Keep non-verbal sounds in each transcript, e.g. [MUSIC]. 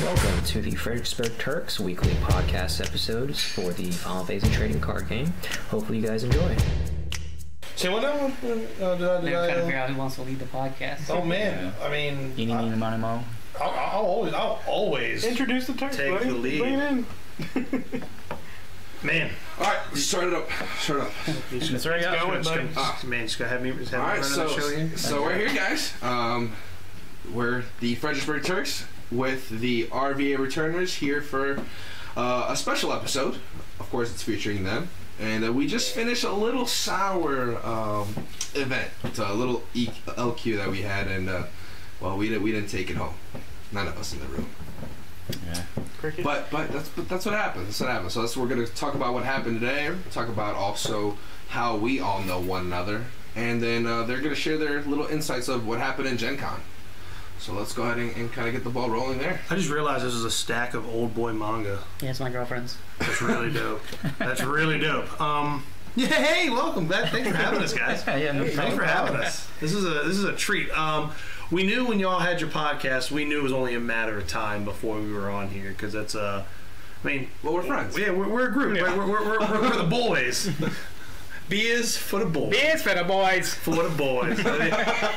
Welcome to the Fredericksburg Turks weekly podcast episodes for the Final Fantasy trading card game. Hopefully, you guys enjoy. Say what now? Uh, did I, did They're I, trying to figure uh, out who wants to lead the podcast. oh man, I mean, Eeny, I, meeny, miny, mo. I'll, I'll always, I'll always, Introduce the Turks, Take buddy. the lead. Bring it in. man. All right, start it up. Start it up. That's right, yeah. Just Going, gonna, Ah. man, just gonna have me, just have All me right, run so the show here. so we're here, guys. Um, we're the Fredericksburg Turks with the RVA returners here for uh, a special episode. Of course, it's featuring them. And uh, we just finished a little sour um, event, it's a little e- LQ that we had, and uh, well, we didn't we didn't take it home. None of us in the room. Cricket. But but that's but that's what happened. That's what happened. So that's we're gonna talk about what happened today. Talk about also how we all know one another, and then uh, they're gonna share their little insights of what happened in Gen Con. So let's go ahead and, and kind of get the ball rolling there. I just realized this is a stack of old boy manga. Yeah, it's my girlfriend's. That's really dope. That's really dope. Um, yeah, hey, welcome back. Thanks for having us, guys. [LAUGHS] yeah, no Thanks for having us. This is a this is a treat. Um, we knew when y'all had your podcast, we knew it was only a matter of time before we were on here because that's uh, I mean, Well, we're friends. yeah, we're, we're a group. Right? We're, we're, we're, we're, we're the boys. [LAUGHS] B is for the boys. Beers for the boys. For the boys. [LAUGHS]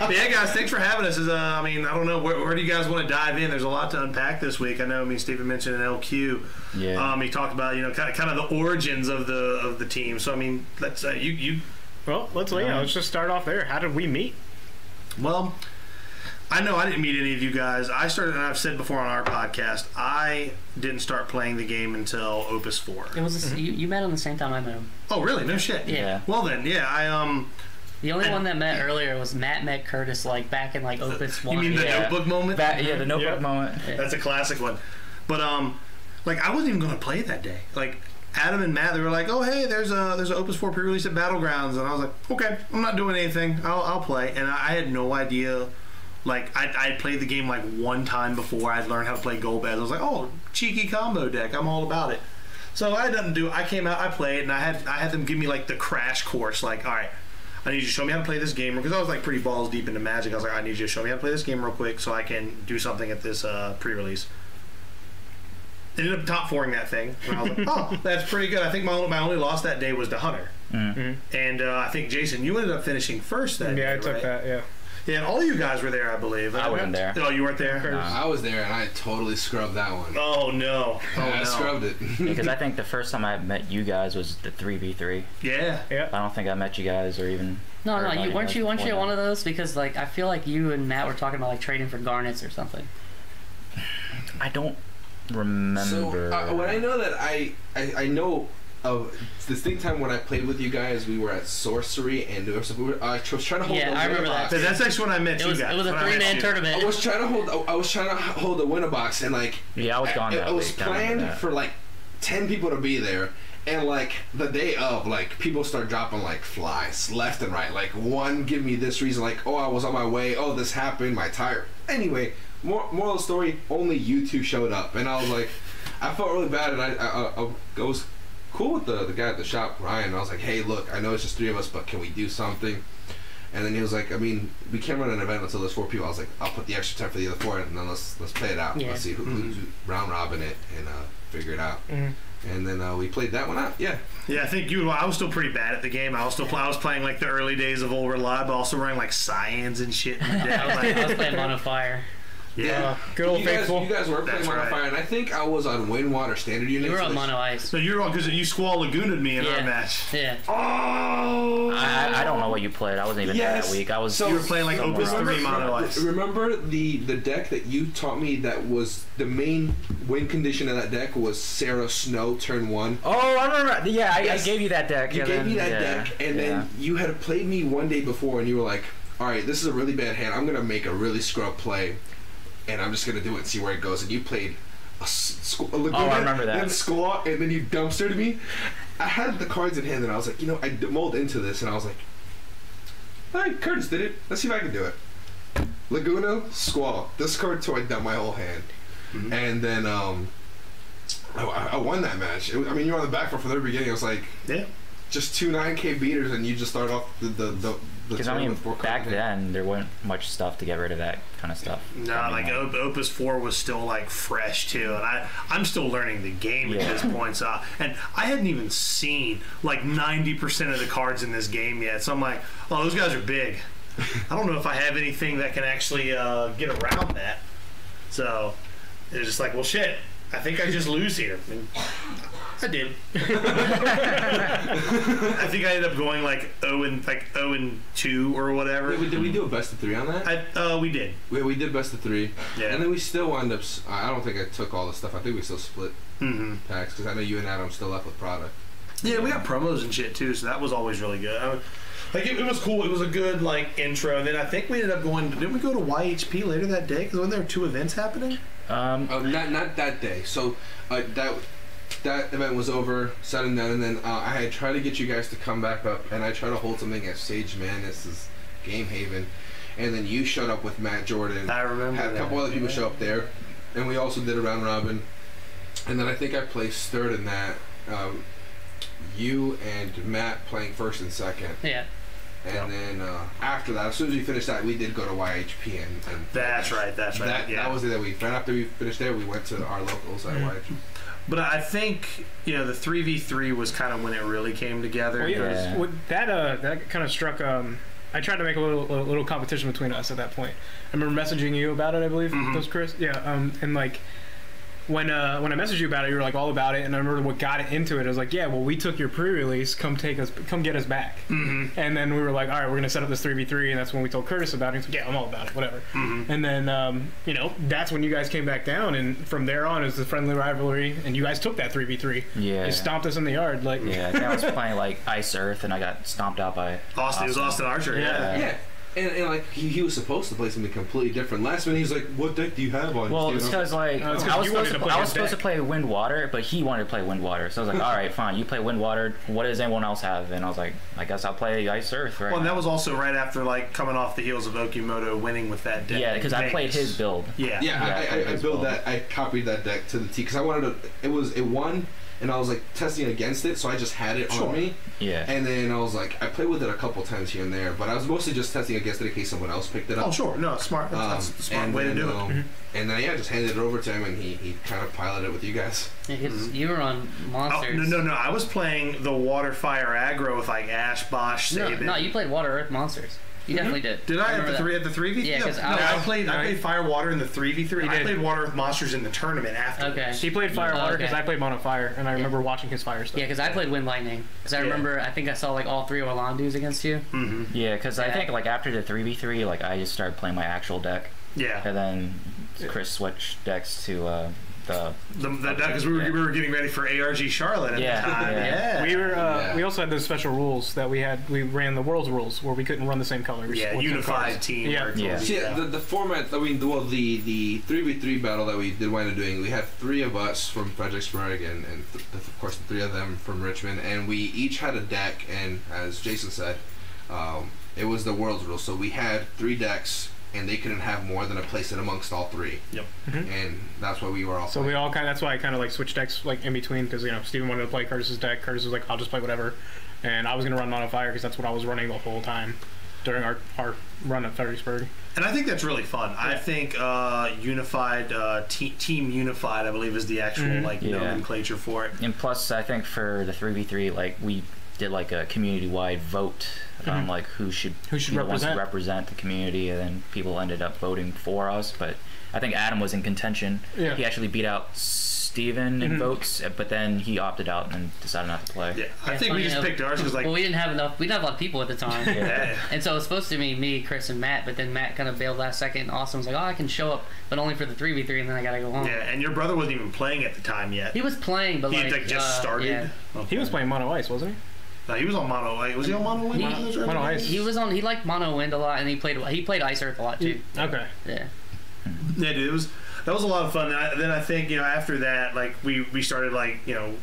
Yeah, guys, thanks for having us. Is uh, I mean, I don't know where, where do you guys want to dive in? There's a lot to unpack this week. I know. I mean, Steven mentioned an LQ. Yeah. Um, he talked about you know kind of kind of the origins of the of the team. So I mean, let's uh, you you Well, let's yeah, let's just start off there. How did we meet? Well, I know I didn't meet any of you guys. I started, and I've said before on our podcast, I didn't start playing the game until Opus Four. It was the s you, you met him the same time I met him. Oh, really? No shit. Yeah. Well then, yeah. I um. The only And- one that met earlier was Matt met Curtis like back in like Opus One. You mean the Yeah. Notebook moment? That, yeah, the notebook Yeah. moment. That's a classic one. But um, like I wasn't even gonna play that day. Like Adam and Matt, they were like, "Oh hey, there's a there's an Opus Four pre-release at Battlegrounds," and I was like, "Okay, I'm not doing anything. I'll I'll play." And I, I had no idea. Like I I played the game like one time before. I'd learned how to play Golbez. I was like, "Oh, cheeky combo deck. I'm all about it." So I didn't do. I came out, I played, and I had I had them give me like the crash course. Like, all right, I need you to show me how to play this game because I was like pretty balls deep into Magic. I was like, I need you to show me how to play this game real quick so I can do something at this uh, pre-release. Ended up top fouring that thing. And I was like, oh, [LAUGHS] that's pretty good. I think my only, my only loss that day was to Hunter. And uh, I think Jayson, you ended up finishing first that Yeah, day, I took right? that. Yeah. Yeah, and all you guys were there, I believe. I wasn't there. Oh, you weren't there. I was there and I totally scrubbed that one. Oh no! Oh I no! scrubbed it. [LAUGHS] Because I [LAUGHS] think the first time I met you guys was the 3v3. Yeah. yeah. I don't think I met you guys or even. No, no, you weren't you weren't you at one of those because like I feel like you and Matt were talking about like trading for garnets or something. I don't remember. So uh, when I know that I, I I know Oh, of distinct time when I played with you guys, we were at sorcery and there was, we were, I was trying to hold. Yeah, the I remember Winterbox. that. That's actually when I met It you was guys. it was a when I met three man tournament. I was trying to hold. I was trying to hold the winner box, and like yeah, I was gone it, that it was week. Planned that. for like ten people to be there, and like the day of, like people start dropping like flies left and right. Like one give me this reason, like oh I was on my way, oh this happened, my tire. Anyway, more moral of the story, only you two showed up, and I was like, I felt really bad, and I I, I, I was cool with the the guy at the shop, Ryan. I was like, hey look, I know it's just three of us, but can we do something? And then he was like, I mean, we can't run an event until there's four people. I was like, I'll put the extra time for the other four, and then let's let's play it out. Yeah. Let's see who, who's round robin it and uh, figure it out. Mhm. And then uh, we played that one out. Yeah. Yeah, I think you. I was still pretty bad at the game. I was still. I was playing like the early days of Old Rely, but also running like Cyans and shit. In. [LAUGHS] I was I was playing Mono Fire. Yeah. Uh, good old you guys, faithful. you guys were playing That's Mono right. Fire, and I think I was on Windwater Standard Unit. You were on Mono Ice. So you're wrong because you Squall Lagooned me in our match. Yeah. Oh. I, I- I don't know what you played. I wasn't even there that week. I was. So- You were playing like Somewhere Opus else. Three Mono Ice. remember the the deck that you taught me that was the main win condition of that deck was Serah Snow turn one. oh, I remember. Yeah, I, Yes. I gave you that deck. You yeah, gave then- me that yeah, deck, and yeah. then you had played me one day before, and you were like, "All right, this is a really bad hand. I'm gonna make a really scrub play, and I'm just gonna do it and see where it goes." And you played a, s- squ- a Laguna, Oh, I remember that. Then Squall, and then you dumpstered me. I had the cards in hand, and I was like, you know, I mulled into this, and I was like, "All right, Curtis did it. Let's see if I can do it." Laguna, Squall, discard till I dump my whole hand, Mm-hmm. and then um, I, I I won that match. It I mean, you were on the back foot from the very beginning. I was like, Yeah. Just two 9K beaters, and you just start off the the the. the Because I mean, with four back cards. then there wasn't much stuff to get rid of that kind of stuff. No, I mean, like Op- Opus Four was still like fresh too, and I I'm still learning the game at Yeah. this point. So, and I hadn't even seen like 90 percent of the cards in this game yet. So I'm like, oh, those guys are big. I don't know if I have anything that can actually uh, get around that. So it's just like, well, shit. I think I just lose here. And I did. [LAUGHS] I think I ended up going like 0 and like 0 and 2 or whatever. Wait, we- did we do a best of three on that? I, uh, we did. we, we did best of three, Yeah. and then we still wound up. I don't think I took all the stuff. I think we still split hmm packs because I know you and Adam still left with product. Yeah, we got promos and shit too, so that was always really good. I mean, like it, it was cool. It was a good like intro. And then I think we ended up going. Didn't we go to YHP later that day? Because when there were two events happening. Um, Uh, not not that day. So uh, that that event was over, said and done, and then uh, I had tried to get you guys to come back up, and I tried to hold something at Sage Madness's Game Haven, and then you showed up with Matt Jordan. I remember had a couple that, other people yeah. show up there, and we also did a round robin, and then I think I placed third in that. Um, you and Matt playing first and second, Yeah. and then uh, after that, as soon as we finished that, we did go to YHP and. and That's right. That's right. That, yeah. that was the day we right after we finished there. We went to our locals at Mm-hmm. YHP. But I think you know the three v three was kind of when it really came together. Well, yeah, it was- what- that uh, that kind of struck. Um, I tried to make a little, little little competition between us at that point. I remember messaging you about it. I believe Mhm. those Chris. Yeah. Um, and like when uh when I messaged you about it, you were like all about it. And I remember what got it into it. I was like, yeah, well, we took your pre-release. Come take us. Come get us back. Mm-hmm. And then we were like, all right, we're gonna set up this three v three, and that's when we told Curtis about it. He's like, yeah, I'm all about it, whatever. Mm-hmm. And then um, you know that's when you guys came back down, and from there on is the friendly rivalry, and you guys took that three v three. yeah. You stomped us in the yard, like Yeah, I was playing like Ice Earth, and I got stomped out by Austin. It was Austin Archer. Yeah. Yeah. Yeah. And, and like he, he was supposed to play something completely different. Last minute he's like, "What deck do you have on?" Well, you it's because like Oh, it's 'cause I was supposed to, to play I was supposed to play Wind Water, but he wanted to play Wind Water. So I was like, all right, fine, you play Wind Water. What does anyone else have? And I was like, I guess I'll play Ice Earth right Well, and that was also right after like coming off the heels of Okimoto winning with that deck. yeah, because I played his build. Yeah. yeah, Yeah, I, I, I as built that. I copied that deck to the T because I wanted to. It was it won, and I was like testing against it, so I just had it Sure. on me. Yeah. And then I was like, I played with it a couple times here and there, but I was mostly just testing against it in case someone else picked it up. Oh, sure. No, smart. Um, that's the smart and way to then, do it. um, And then yeah, just handed it over to him, and he, he kind of piloted it with you guys. Yeah, 'cause you were on monsters. Oh, monsters. no, no, no. I was playing the water fire aggro with like Ash, Basch, No, no, you played Water Earth Monsters. You definitely did. Did I at remember the that. three at the three v? Yeah, 'cause no, I no, I was- played I played Fire Water in the three v three. I did. played Water Earth Monsters in the tournament after. Okay. He played Fire Water because okay. I played Mono Fire, and I remember watching his fire stuff. Yeah, because I played Wind Lightning. Because I Yeah. remember, I think I saw like all three of Orlandeau's against you. Mm-hmm. Yeah, because I think like after the three v three, like I just started playing my actual deck, Yeah, and then Chris switched decks to uh, the the, the, because we were, Yeah. we were getting ready for ARG Charlotte at Yeah, the time. yeah. Yeah, We were uh, Yeah. we also had those special rules that we had. We ran the world's rules where we couldn't run the same colors. yeah, unified cards. team. Yeah. work. Yeah. See, the, the format, I mean, the, well, the the three v three battle that we did wind up doing, we had three of us from Fredericksburg, and and th- th- of course the three of them from Richmond, and we each had a deck, and as Jayson said, um, it was the world's rule. So we had three decks, and they couldn't have more than a place in amongst all three. Yep. Mhm. And that's why we were all. So we all kind. Of, that's why I kind of like switched decks like in between because you know Steven wanted to play Curtis's deck. Curtis was like, I'll just play whatever, and I was gonna run Mono Fire because that's what I was running the whole time during our our run at Fredericksburg. And I think that's really fun. I think uh, unified uh, te- team unified, I believe, is the actual Mhm. like Yeah. nomenclature for it. And plus, I think for the three v three, like we did like a community-wide vote on Mhm. like who should Who should be the ones to represent. represent the community, and then people ended up voting for us. But I think Adam was in contention. Yeah. He actually beat out Steven in Mhm. votes, but then he opted out and decided not to play. Yeah, I Yeah, think we just enough- picked ours because like well, we didn't have enough. We didn't have a lot of people at the time. Yeah. yeah. And so it was supposed to be me, Chris, and Matt, but then Matt kind of bailed last second. And Austin was like, "Oh, I can show up, but only for the three v three, and then I gotta go home." Yeah, and your brother wasn't even playing at the time yet. He was playing, but He like, had like just uh, started. yeah. Okay. He was playing Mono Ice, wasn't No, he was on mono. Like, was he on mono? Wind He- on those early Mono? Ice. He was on. He liked Mono Wind a lot, and he played. He played Ice Earth a lot too. Okay. Yeah. Yeah, dude, it was that was a lot of fun. I, then I think you know after that, like we we started like you know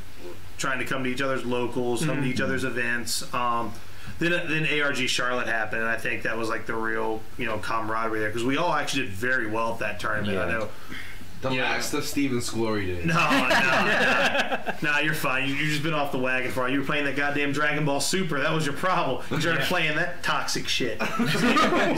trying to come to each other's locals, come to each other's events. Um, then then ARG Charlotte happened, and I think that was like the real you know camaraderie there because we all actually did very well at that tournament. I know The Yeah. last of Steven's glory days. No, no, [LAUGHS] no. Nah, you're fine. You, you've just been off the wagon for a while. You were playing that goddamn Dragon Ball Super. That was your problem. You started playing that toxic shit. [LAUGHS] you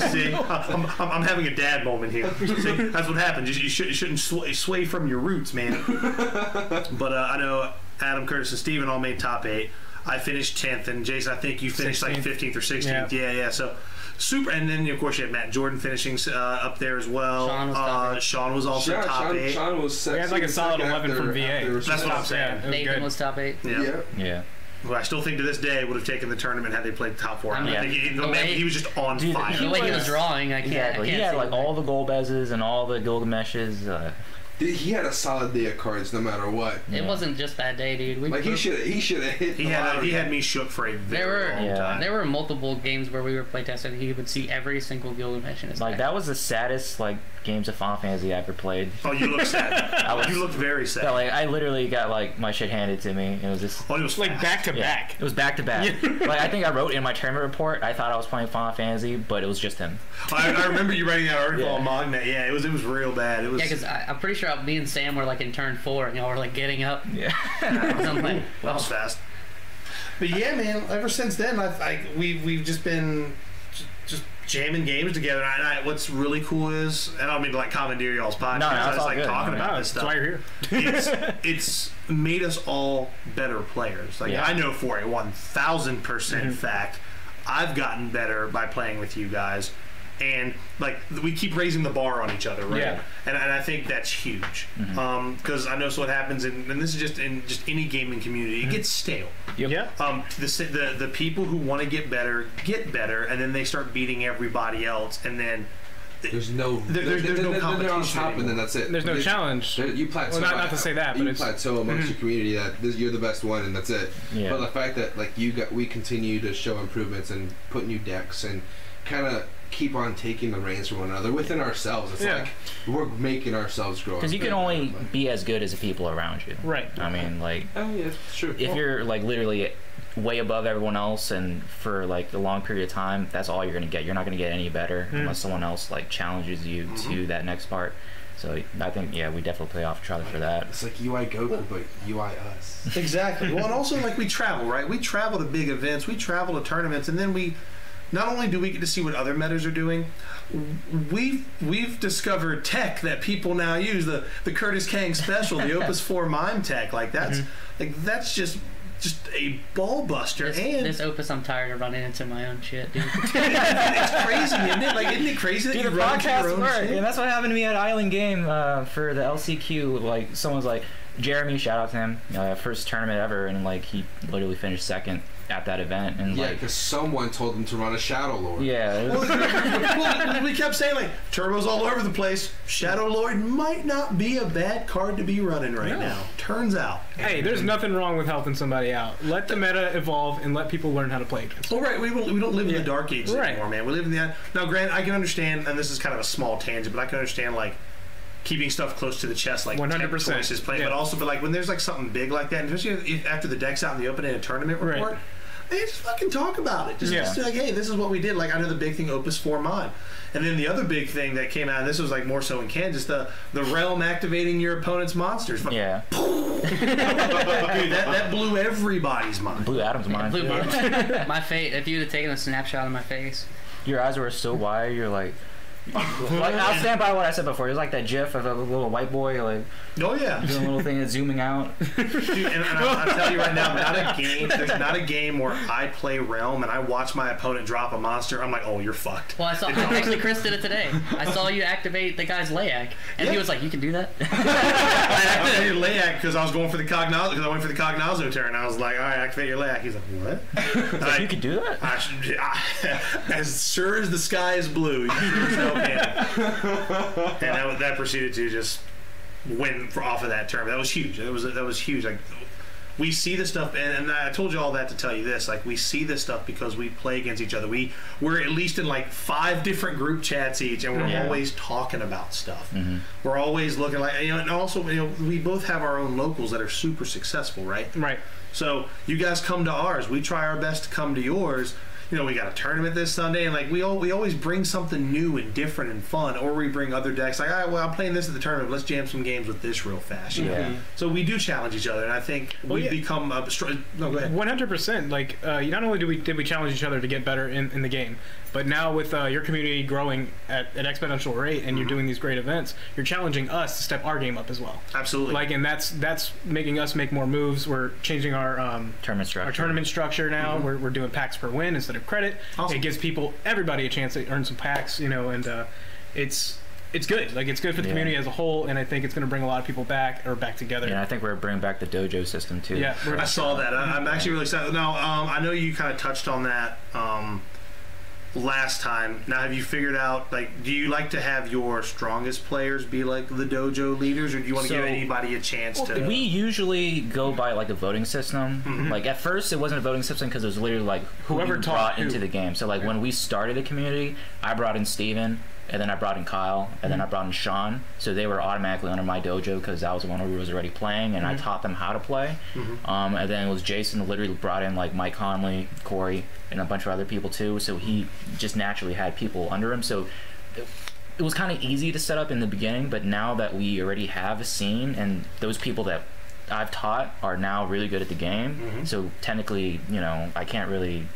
see, I'm, I'm, I'm having a dad moment here. See, that's what happens. You, you, should, you shouldn't sway, sway from your roots, man. [LAUGHS] but uh, I know Adam, Curtis, and Steven all made top eight. I finished 10th, and Jayson, I think you finished like 15th or 16th. Yeah, yeah. So super. And then, of course, you had Matt Jordan finishing uh, up there as well. Sean was uh. Sean was also Sean, top Sean, eight. Sean was We had like a solid 11 from VA. That's what I'm saying. Yeah, it was Nathan good. was top eight. yeah. Yeah. Yeah. Who I still think to this day would have taken the tournament had they played top four. I, I mean, mean, I think he, the man, he was just on Dude, fire. he The way he was- was drawing, I can't. Exactly. I He can't had like all the Golbezes and all the Gilgameshes. Uh, Dude, he had a solid day of cards no matter what. It Yeah. wasn't just that day, dude. We Like he should he should have hit. He the had he had me shook for a very There were long Yeah. time. there were multiple games where we were playtesting. He would see every single Gilgamesh in his like deck. that was the saddest like games of Final Fantasy I ever played. [LAUGHS] Oh, you look sad. I was- you look very sad. Yeah, like I literally got like my shit handed to me. It was just oh, it was Like back to yeah, back. It was back to back. [LAUGHS] Like I think I wrote in my tournament report. I thought I was playing Final Fantasy, but it was just him. I, I remember you writing that article [LAUGHS] Yeah. on Magnet. Yeah, it was it was real bad. It was. Yeah, because I'm pretty sure me and Sam were like in turn four, and y'all were like getting up. Yeah. [LAUGHS] I'm like, [LAUGHS] that was fast. But yeah, man. Ever since then, I've I, we we've just been just jamming games together. And I, what's really cool is, and I don't mean to like commandeer y'all's podcast. No, no, I it's just all like good. talking No, about No, this that's stuff. why you're here. [LAUGHS] it's it's made us all better players. Like Yeah. I know for a one thousand percent Mm-hmm. fact, I've gotten better by playing with you guys, and like we keep raising the bar on each other, right? Yeah. And, and I think that's huge Mm-hmm. because I know so what happens, in, and this is just in just any gaming community, Mm-hmm. it gets stale. Yeah. Um, the, the the people who want to get better get better, and then they start beating everybody else, and then There's no There- there's- there's no they're- they're on competition top, and then that's it. There's no They- challenge. there- You plateau. Well, not- not to say that, but you it's- plateau amongst your community that this, you're the best one, and that's it. Yeah. But the fact that like you got, we continue to show improvements and put new decks and kind of keep on taking the reins from one another within ourselves. It's Yeah. like we're making ourselves grow. Because you can only be as good as the people around you. Right. I mean, like Oh yeah, it's true. if you're like literally way above everyone else and for like a long period of time that's all you're gonna get you're not gonna get any better hmm. unless someone else like challenges you mm-hmm. to that next part so i think yeah we definitely play off each other for that It's like UI Goku, but UI us. Exactly. Well, and also like we travel, right? We travel to big events, we travel to tournaments, and then we not only do we get to see what other metas are doing, we've we've discovered tech that people now use the the Curtis Kang special, the [LAUGHS] Opus Four Mime tech. Like that's like that's just just a ball buster, This, and this opus, I'm tired of running into my own shit, dude. [LAUGHS] it's crazy, isn't it? Like, isn't it crazy that Dude, you the run into your podcast own work, shit? and that's what happened to me at Island Game uh, for the LCQ. Like, someone's like, Jeremy, shout out to him, uh, first tournament ever, and like he literally finished second at that event, and Yeah, like, because someone told them to run a Shadow Lord. yeah, was- well, we kept saying like turbos all over the place. Shadow Lord might not be a bad card to be running right No. now. Turns out. Hey, there's nothing wrong with helping somebody out. Let the meta evolve and let people learn how to play against. Well, right, we don't, we don't live in Yeah. the dark ages Right. anymore, man. We live in the now. Grant, I can understand, and this is kind of a small tangent, but I can understand like keeping stuff close to the chest, like 100%, is choices playing, but also, but like when there's like something big like that, especially if, after the deck's out in the open in a tournament Right. Report. Man, just fucking talk about it. Just, Yeah. just be like, hey, this is what we did. Like, I know the big thing, Opus 4 Mod. And then the other big thing that came out, and this was like more so in Kansas, the the realm activating your opponent's monsters. Fucking- yeah, [LAUGHS] Dude, that, that blew everybody's mind. Blew Adam's mind. Blue Bar- [LAUGHS] my fate. If you'd have taken a snapshot of my face, Your eyes were so wide. You're like, like I'll stand by what I said before. It was like that GIF of a little white boy like Oh, yeah. doing a little thing and zooming out. Dude, and, and I, I'll tell you right now, not a game. There's not a game where I play Realm and I watch my opponent drop a monster. I'm like, oh, you're fucked. well, I saw actually Chris did it today. I saw you activate the guy's Layak, and Yeah. he was like, "You can do that." [LAUGHS] I activated Layak because I was going for the Cagnazzo because I went for the Cagnazzo turn. I was like, all right, activate your Layak. He's like, what? [LAUGHS] Like, you could do that. I I- [LAUGHS] as sure as the sky is blue, you sure as hell can. And that, that proceeded to just win for, off of that term. That was huge. That was that was huge. Like we see this stuff, and, and I told you all that to tell you this. Like we see this stuff because we play against each other. We we're at least in like five different group chats each, and we're Yeah. always talking about stuff. Mm-hmm. We're always looking like you know, and also you know we both have our own locals that are super successful, right? Right. So you guys come to ours. We try our best to come to yours. You know, we got a tournament this Sunday, and like we all, we always bring something new and different and fun, or we bring other decks. Like, all right, well, I'm playing this at the tournament. Let's jam some games with this real fast. you know? Yeah. So we do challenge each other, and I think Well, we've yeah. become a str- no. Go ahead. One hundred percent. Like, uh, not only did we did we challenge each other to get better in, in the game, but now with uh, your community growing at an exponential rate, and you're doing these great events, you're challenging us to step our game up as well. Absolutely. Like, and that's that's making us make more moves. We're changing our um, Tournament structure. our tournament structure now. We're, we're doing packs per win instead of credit. Awesome. It gives people, everybody, a chance to earn some packs. You know, and uh, it's it's good. Like, it's good for the Yeah. community as a whole, and I think it's going to bring a lot of people back or back together. Yeah, I think we're bringing back the dojo system too. Yeah, I saw that. I, I'm actually really excited. Now, um, I know you kind of touched on that um, last time. Now, have you figured out like, do you like to have your strongest players be like the dojo leaders, or do you want to give anybody a chance to? We usually go by like a voting system. Mm-hmm. Like at first, it wasn't a voting system because it was literally like who Whoever you taught brought who. into the game. So like when we started the community, I brought in Steven, and then I brought in Kyle, and then I mm-hmm. brought in Sean. So they were automatically under my dojo because I was the one who was already playing, and I mm-hmm. taught them how to play. Mm-hmm. Um, and then it was Jayson who literally brought in like Mike Conley, Corey, and a bunch of other people too. So he just naturally had people under him. So it was kind of easy to set up in the beginning, but now that we already have a scene and those people that I've taught are now really good at the game, so technically, you know, I can't really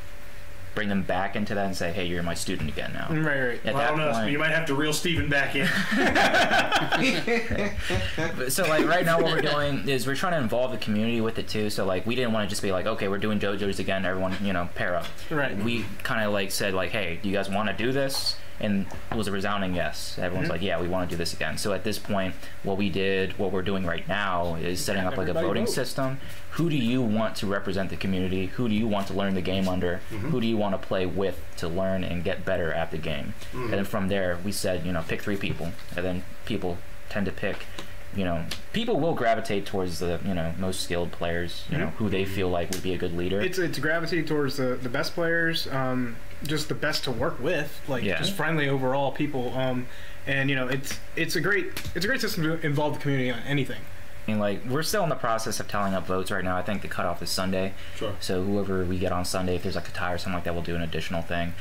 bring them back into that and say, "Hey, you're my student again now." Mm, right, right. At Well, I that don't know. point, You might have to reel Steven back in. [LAUGHS] So like right now what we're doing is we're trying to involve the community with it too so like we didn't want to just be like okay we're doing dojos again everyone you know pair up Right. we kind of like said like hey do you guys want to do this and it was a resounding yes everyone's Mm-hmm. like yeah we want to do this again so at this point what we did what we're doing right now is setting up like a voting vote. system who do you want to represent the community who do you want to learn the game under Mm-hmm. who do you want to play with to learn and get better at the game Mm-hmm. and then from there we said you know pick three people and then people tend to pick you know, people will gravitate towards the you know most skilled players, you know, who they feel like would be a good leader. Mm-hmm. It's it's gravity towards the the best players, um, just the best to work with, like Yeah. just friendly overall people. Um, and you know, it's it's a great it's a great system to involve the community on anything. and like we're still in the process of tallying up votes right now. I think the cutoff is Sunday. Sure. So whoever we get on Sunday, if there's like a tie or something like that, we'll do an additional thing.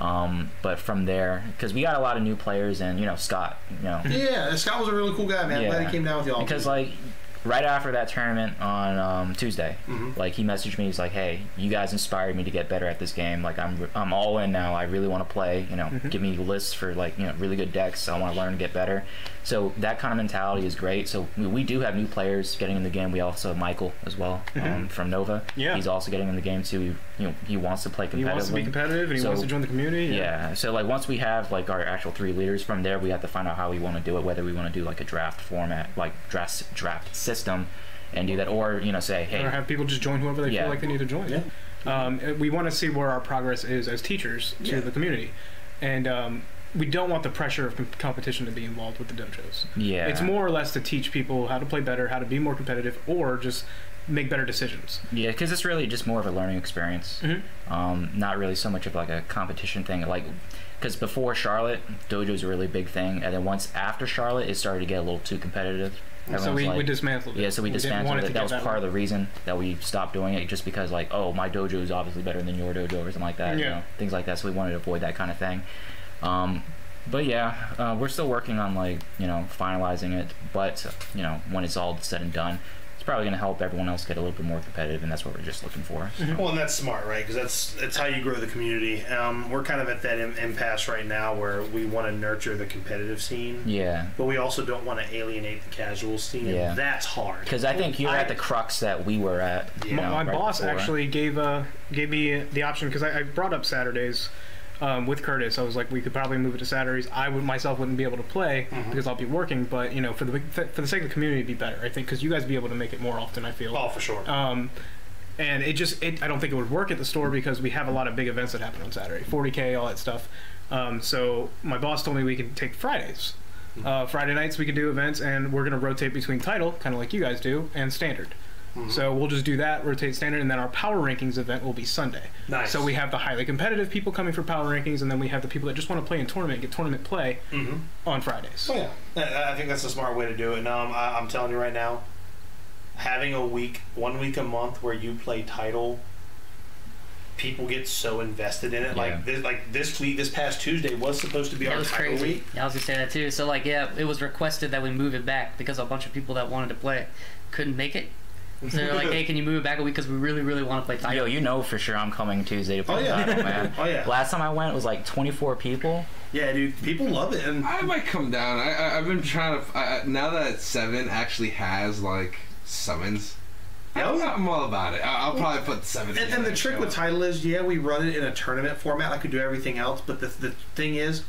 Um, but from there, because we got a lot of new players, and you know Scott, you know, yeah, Scott was a really cool guy, man. I'm glad he came down with y'all. Because like right after that tournament on um, Tuesday, Mhm. like he messaged me. He's like, "Hey, you guys inspired me to get better at this game. Like I'm I'm all in now. I really want to play. You know, Mm-hmm. give me lists for like you know really good decks. I want to learn and get better." So that kind of mentality is great. So we, we do have new players getting in the game. We also have Michael as well um, from Nova. Mm-hmm. Yeah. he's also getting in the game too. He, you know, he wants to play competitively. He wants to be competitive and he So- wants to join the community. Yeah. So like once we have like our actual three leaders from there, we have to find out how we want to do it. Whether we want to do like a draft format, like draft draft system, and do that, or you know say, hey, Or have people just join whoever they Yeah. feel like they need to join. Yeah. Um, we want to see where our progress is as teachers to Yeah. the community, and um, we don't want the pressure of competition to be involved with the dojos. yeah, It's more or less to teach people how to play better, how to be more competitive, or just make better decisions. Yeah, because it's really just more of a learning experience. Mhm. Um, not really so much of like a competition thing. Like, because before Charlotte, dojo's a really big thing, and then once after Charlotte, it started to get a little too competitive. So we, like- we dismantled it. yeah, so we, didn't dismantled it. to That was that part of the reason that we stopped doing it, just because like, oh, my dojo is obviously better than your dojo or something like that. You Yeah. know, things like that. So we wanted to avoid that kind of thing. Um, but yeah, uh, we're still working on like you know finalizing it. But you know, when it's all said and done, probably going to help everyone else get a little bit more competitive, and that's what we're just looking for. So. Well, and that's smart, right? Because that's that's how you grow the community. Um, we're kind of at that Im- impasse right now where we want to nurture the competitive scene, Yeah, but we also don't want to alienate the casual scene. Yeah. that's hard. because I think you're I- at the crux that we were at. You Yeah. know, my right boss before. actually gave uh gave me the option because I, I brought up Saturdays um, with Curtis. I was like, we could probably move it to Saturdays. I would myself wouldn't be able to play Mm-hmm. because I'll be working, but you know, for the for the sake of the community, it'd be better. I think because you guys be able to make it more often. I feel. Oh, for sure. Um, and it just it, I don't think it would work at the store because we have a lot of big events that happen on Saturday, 40k, all that stuff. Um, so my boss told me we can take Fridays. Uh, Friday nights we can do events, and we're gonna rotate between title, kind of like you guys do, and standard. So we'll just do that, rotate standard, and then our power rankings event will be Sunday. Nice. So we have the highly competitive people coming for power rankings, and then we have the people that just want to play in tournament, get tournament play Mhm. on Fridays. Oh yeah, I I think that's a smart way to do it. And um, I, I'm telling you right now, having a week, one week a month where you play title people get so invested in it. Yeah. Like this, like this week, this past Tuesday was supposed to be That our was title crazy. week. Yeah, I was gonna say that too. So like, yeah, it was requested that we move it back because a bunch of people that wanted to play couldn't make it. So they're like, hey, can you move it back a week because we really, really want to play Yo, Title. you know for sure I'm coming Tuesday to oh, play Oh, yeah. Title, man. [LAUGHS] Oh yeah, Last time I went it was like 24 people. yeah, dude. People love it, and I might come down. I, I I've been trying to. I, I- now that seven actually has like summons, Yeah. I'm, I'm all about it. I, I'll probably put seven. And, and the trick show with title is, yeah, we run it in a tournament format I could do everything else. But the the thing is,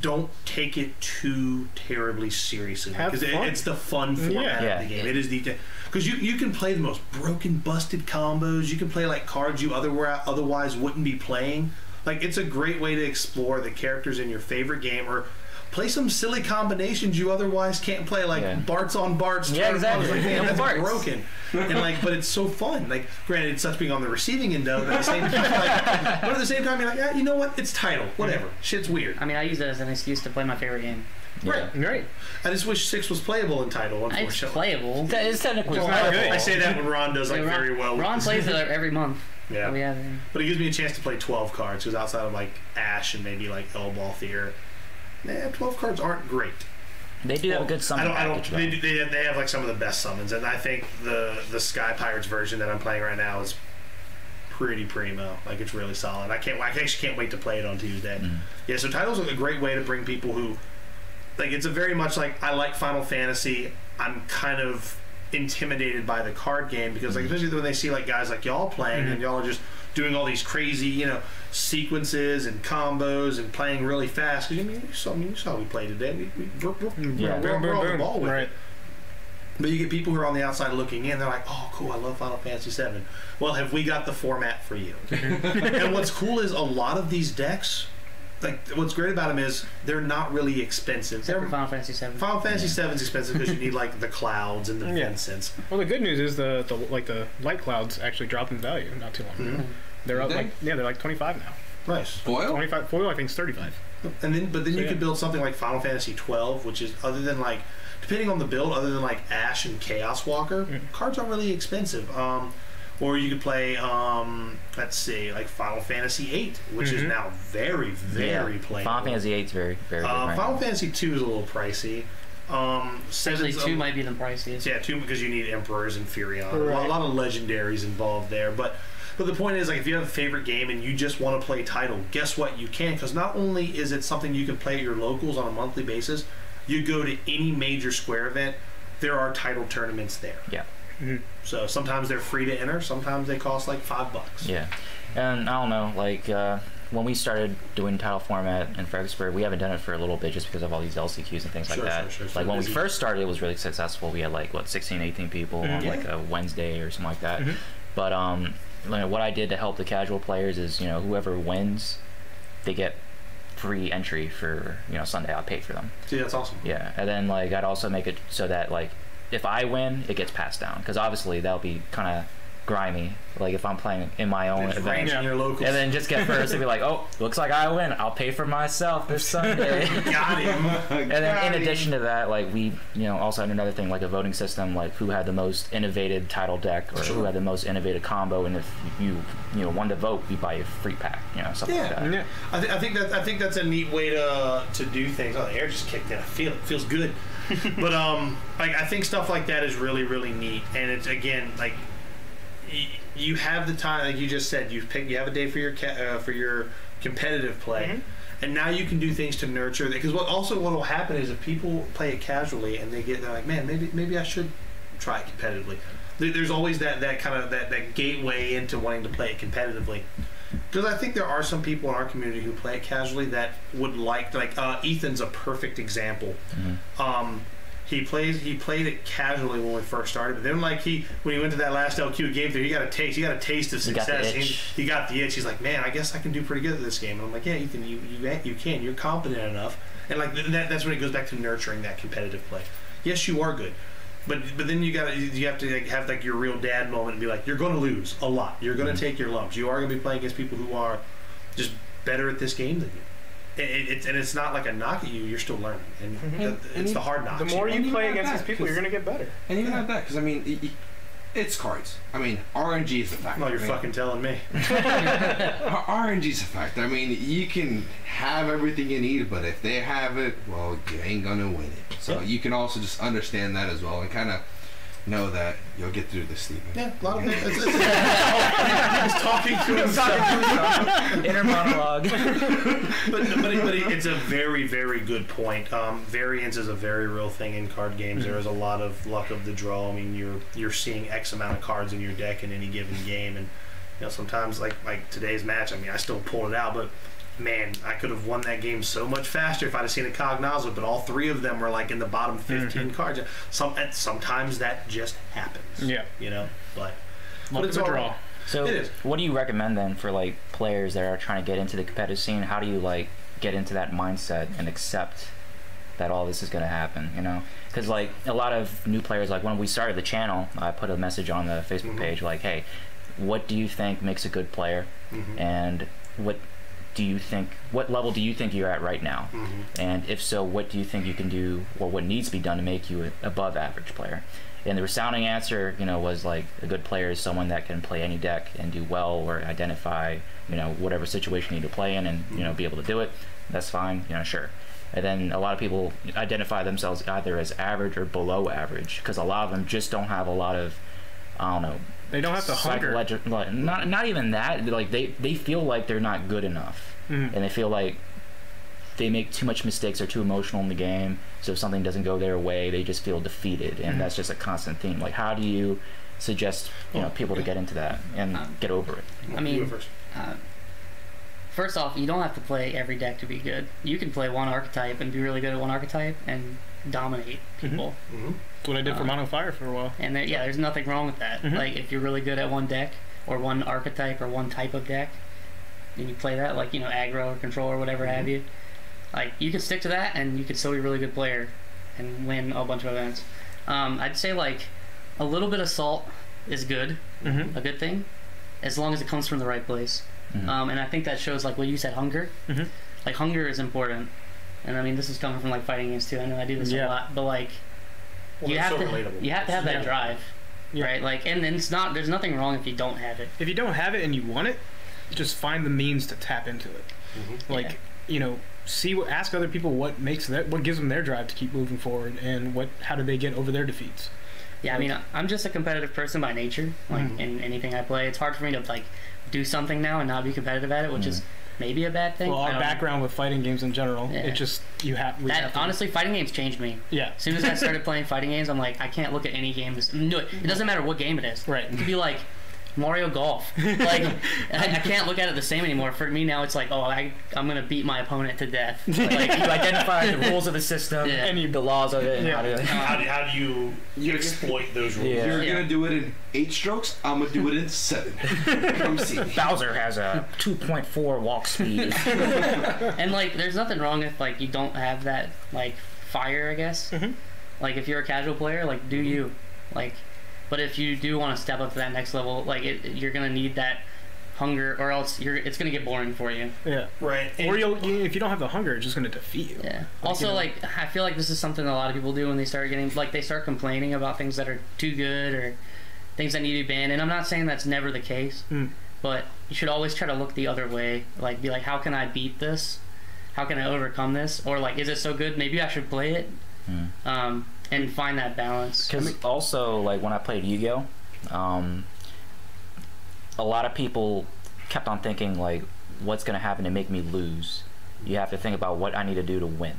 don't take it too terribly seriously because it, it's the fun format Yeah. of the game. It is the because you you can play the most broken, busted combos. You can play like cards you otherwise otherwise wouldn't be playing. Like it's a great way to explore the characters in your favorite game or. Play some silly combinations you otherwise can't play, like Yeah. Bart's on Bart's. Yeah, turn. I was exactly. Like, man, that's Barts. broken and like, but it's so fun. Like, granted, it sucks being on the receiving end of it. At the same time, like, but at the same time, you're like, yeah, you know what? It's title. Whatever. Shit's weird. I mean, I use it as an excuse to play my favorite game. Yeah. Right. I just wish six was playable in title. It's Unfortunately, playable. Te- It's technically It's not playable. good. I say that when Ron does like Ron, very well. with Ron this. plays it every month. Yeah, We have but it gives me a chance to play twelve cards. Because outside of like Ash and maybe like Elball Fear, nah, twelve cards aren't great. They do have a good I summon don't. I don't. package. They, though. do- they, have, they have like some of the best summons, and I think the the Sky Pirates version that I'm playing right now is pretty primo. Like it's really solid. I can't. I actually can't wait to play it on Tuesday. Mm. Yeah. So titles are a great way to bring people who like. It's a very much like I like Final Fantasy. I'm kind of intimidated by the card game because like mhm. especially when they see like guys like y'all playing mhm. and y'all are just doing all these crazy you know sequences and combos and playing really fast. 'Cause, I mean, you saw, I mean, you saw how we played today. We, we, we're, we're, Yeah. we're, Boom, we're boom, on the boom. ball with Right. it. But you get people who are on the outside looking in. They're like, "Oh, cool! I love Final Fantasy VII." Well, have we got the format for you? [LAUGHS] and what's cool is a lot of these decks, like what's great about them is they're not really expensive. except They're, Final Fantasy VII. Final Fantasy VII is expensive because you need like the clouds and the Yeah. Vincents. Well, the good news is the, the like the light clouds actually dropped in value not too long ago. Mhm. They're up they? like yeah, they're like 25 now. Nice. Foil. 25 foil I think is 35. And then, but then So, you yeah. could build something like Final Fantasy twelve, which is other than like, depending on the build, other than like Ash and Chaos Walker, Mm. cards aren't really expensive. Um, or you could play, um, let's see, like Final Fantasy eight, which is Mhm. now very, very yeah. playable. Final Fantasy 8 is very, very good. Uh, right Final now. Fantasy two is a little pricey. Um, Actually, two a- might be the priciest. yeah, two because you need emperors and Firion. A, lot, a lot of legendaries involved there, but but the point is like if you have a favorite game and you just want to play title, guess what? You can because not only is it something you can play at your locals on a monthly basis, you go to any major Square event, there are title tournaments there. Yeah. So sometimes they're free to enter, sometimes they cost like five bucks. Yeah, and I don't know, like uh, when we started doing title format in Fredericksburg, we haven't done it for a little bit just because of all these LCQs and things Sure, like that. sure, sure. Like when we first started, it was really successful. We had like what 16, 18 people on Yeah. like a Wednesday or something like that. Mhm. But um, like, what I did to help the casual players is you know whoever wins, they get free entry for you know Sunday. I paid for them. See, that's awesome. Yeah, and then like I'd also make it so that like if I win, it gets passed down because obviously that'll be kind of grimy. Like if I'm playing in my own Just event, ranging your locals. and then just get first and be like, oh, looks like I win. I'll pay for myself this Sunday. [LAUGHS] got him. and then in addition to that, like we, you know, also had another thing like a voting system, like who had the most innovative title deck or who had the most innovative combo, and if you, you know, won the vote, you buy a free pack, you know, something like that. Yeah. I, th- I think that I think that's a neat way to to do things. Oh, the air just kicked in. I feel it. Feels good. [LAUGHS] but um, like I think stuff like that is really really neat. And it's again like y- you have the time, like you just said, you pick you have a day for your ca- uh, for your competitive play. And now you can do things to nurture. Because what also what will happen is if people play it casually and they get they're like, man, maybe maybe I should try it competitively. There's always that that kind of that that gateway into wanting to play it competitively. Because I think there are some people in our community who play it casually that would like like uh, Ethan's a perfect example. Um, he plays he played it casually when we first started, but then like he when he went to that last LQ game there, he got a taste he got a taste of He got the success. itch. He, he got the itch. He's like, man, I guess I can do pretty good at this game. And I'm like, yeah, Ethan, you you you can. You're competent enough. And like th- that, that's when it goes back to nurturing that competitive play. Yes, you are good. But, but then you got you have to like, have like your real dad moment and be like you're going to lose a lot you're going to take your lumps you are going to be playing against people who are just better at this game than you it, it, and it's not like a knock at you you're still learning and Mhm. the- And it's you- the hard knocks The more know? you play against at these people, you're gonna get better. And even at that, because I mean, y- y- it's cards. I mean, RNG is a fact. No, I you're mean, fucking telling me. [LAUGHS] RNG is a fact. I mean, you can have everything you need, but if they have it, well, you ain't gonna win it. So Yeah. you can also just understand that as well and kind of know that you'll get through this, Steven. Yeah, a lot of [LAUGHS] things. It's, it's, he's talking to himself. Inner monologue. [LAUGHS] but, but, but it- it's a very, very good point. Um, variance is a very real thing in card games. There is a lot of luck of the draw. I mean, you're you're seeing X amount of cards in your deck in any given game, and you know sometimes like like today's match. I mean, I still pulled it out, but man, I could have won that game so much faster if I'd have seen a Cagnazzo. But all three of them were like in the bottom 15 cards. Some and sometimes that just happens. Yeah. you know, but. Luck But it's the all draw. right. So, It is. what do you recommend then for like players that are trying to get into the competitive scene? How do you like get into that mindset and accept that all this is going to happen? You know, because like a lot of new players, like when we started the channel, I put a message on the Facebook Mhm. page like, "Hey, what do you think makes a good player, Mhm. and what do you think? What level do you think you're at right now? Mhm. And if so, what do you think you can do, or what needs to be done to make you an above average player? And the resounding answer, you know, was like a good player is someone that can play any deck and do well, or identify, you know, whatever situation you need to play in, and you know, be able to do it. That's fine, you know, sure. And then a lot of people identify themselves either as average or below average because a lot of them just don't have a lot of, I don't know, They don't have the hunger. psychological. like, Not not even that. Like they they feel like they're not good enough, Mhm. and they feel like they make too much mistakes or too emotional in the game. So if something doesn't go their way, they just feel defeated, and that's just a constant theme. Like how do you suggest you know people to get into that and Um, get over it? I mean, uh, first off, you don't have to play every deck to be good. You can play one archetype and be really good at one archetype and dominate people. Mhm. That's what I did for Uh, Mono Fire for a while. And there, yeah, there's nothing wrong with that. Mhm. Like if you're really good at one deck or one archetype or one type of deck, and you play that, like you know aggro or control or whatever have you, like you can stick to that and you can still be a really good player and win a bunch of events. Um, I'd say like a little bit of salt is good, Mm-hmm. a good thing, as long as it comes from the right place. Mhm. Um, and I think that shows like what you said, hunger. Like hunger is important. And I mean, this is coming from like fighting games too. I know I do this Yeah. a lot, but like Well, you have so to relatable. you have to have that Yeah. drive, Yeah. right? Like, and, and it's not there's nothing wrong if you don't have it. If you don't have it and you want it, just find the means to tap into it. Mhm. Like, Yeah. you know, see what ask other people what makes that what gives them their drive to keep moving forward and what how do they get over their defeats. Yeah, I mean, I'm just a competitive person by nature. Like Mhm. in anything I play, it's hard for me to like do something now and not be competitive at it, which is maybe a bad thing. Well, our don't know. background with fighting games in general, Yeah. it just you have we have That to, honestly, fighting games changed me. yeah. As soon as I started playing fighting games, I'm like, I can't look at any game. this- No, it doesn't matter what game it is. Right. It could be like Mario Golf. Like, [LAUGHS] I, I can't look at it the same anymore. For me now, it's like, oh, I, I'm gonna beat my opponent to death. [LAUGHS] Like, you identify the rules of the system Yeah. and you, the laws of it. Yeah. how to, How do, how do you You're- exploit those rules? Yeah. You're Yeah. gonna do it in eight strokes. I'm gonna do it in seven. [LAUGHS] Come see me. Bowser has a 2.4 walk speed. and like, there's nothing wrong if like you don't have that like fire. I guess. Mhm. Like if you're a casual player, like do you, like, but if you do want to step up to that next level, like it, you're gonna need that hunger, or else you're it's gonna get boring for you. Yeah. Right. And Or you'll, you, if you don't have the hunger, it's just going to defeat you. Yeah. Like, also, you know- like I feel like this is something a lot of people do when they start getting like they start complaining about things that are too good or things that need to be banned. And I'm not saying that's never the case, Mm. but you should always try to look the other way. Like, be like, how can I beat this? How can I overcome this? Or like, is it so good? Maybe I should play it. Hmm. Um, and find that balance. Because also, like when I played Yu-Gi-Oh, um, a lot of people kept on thinking like, "What's gonna happen to make me lose?" You have to think about what I need to do to win.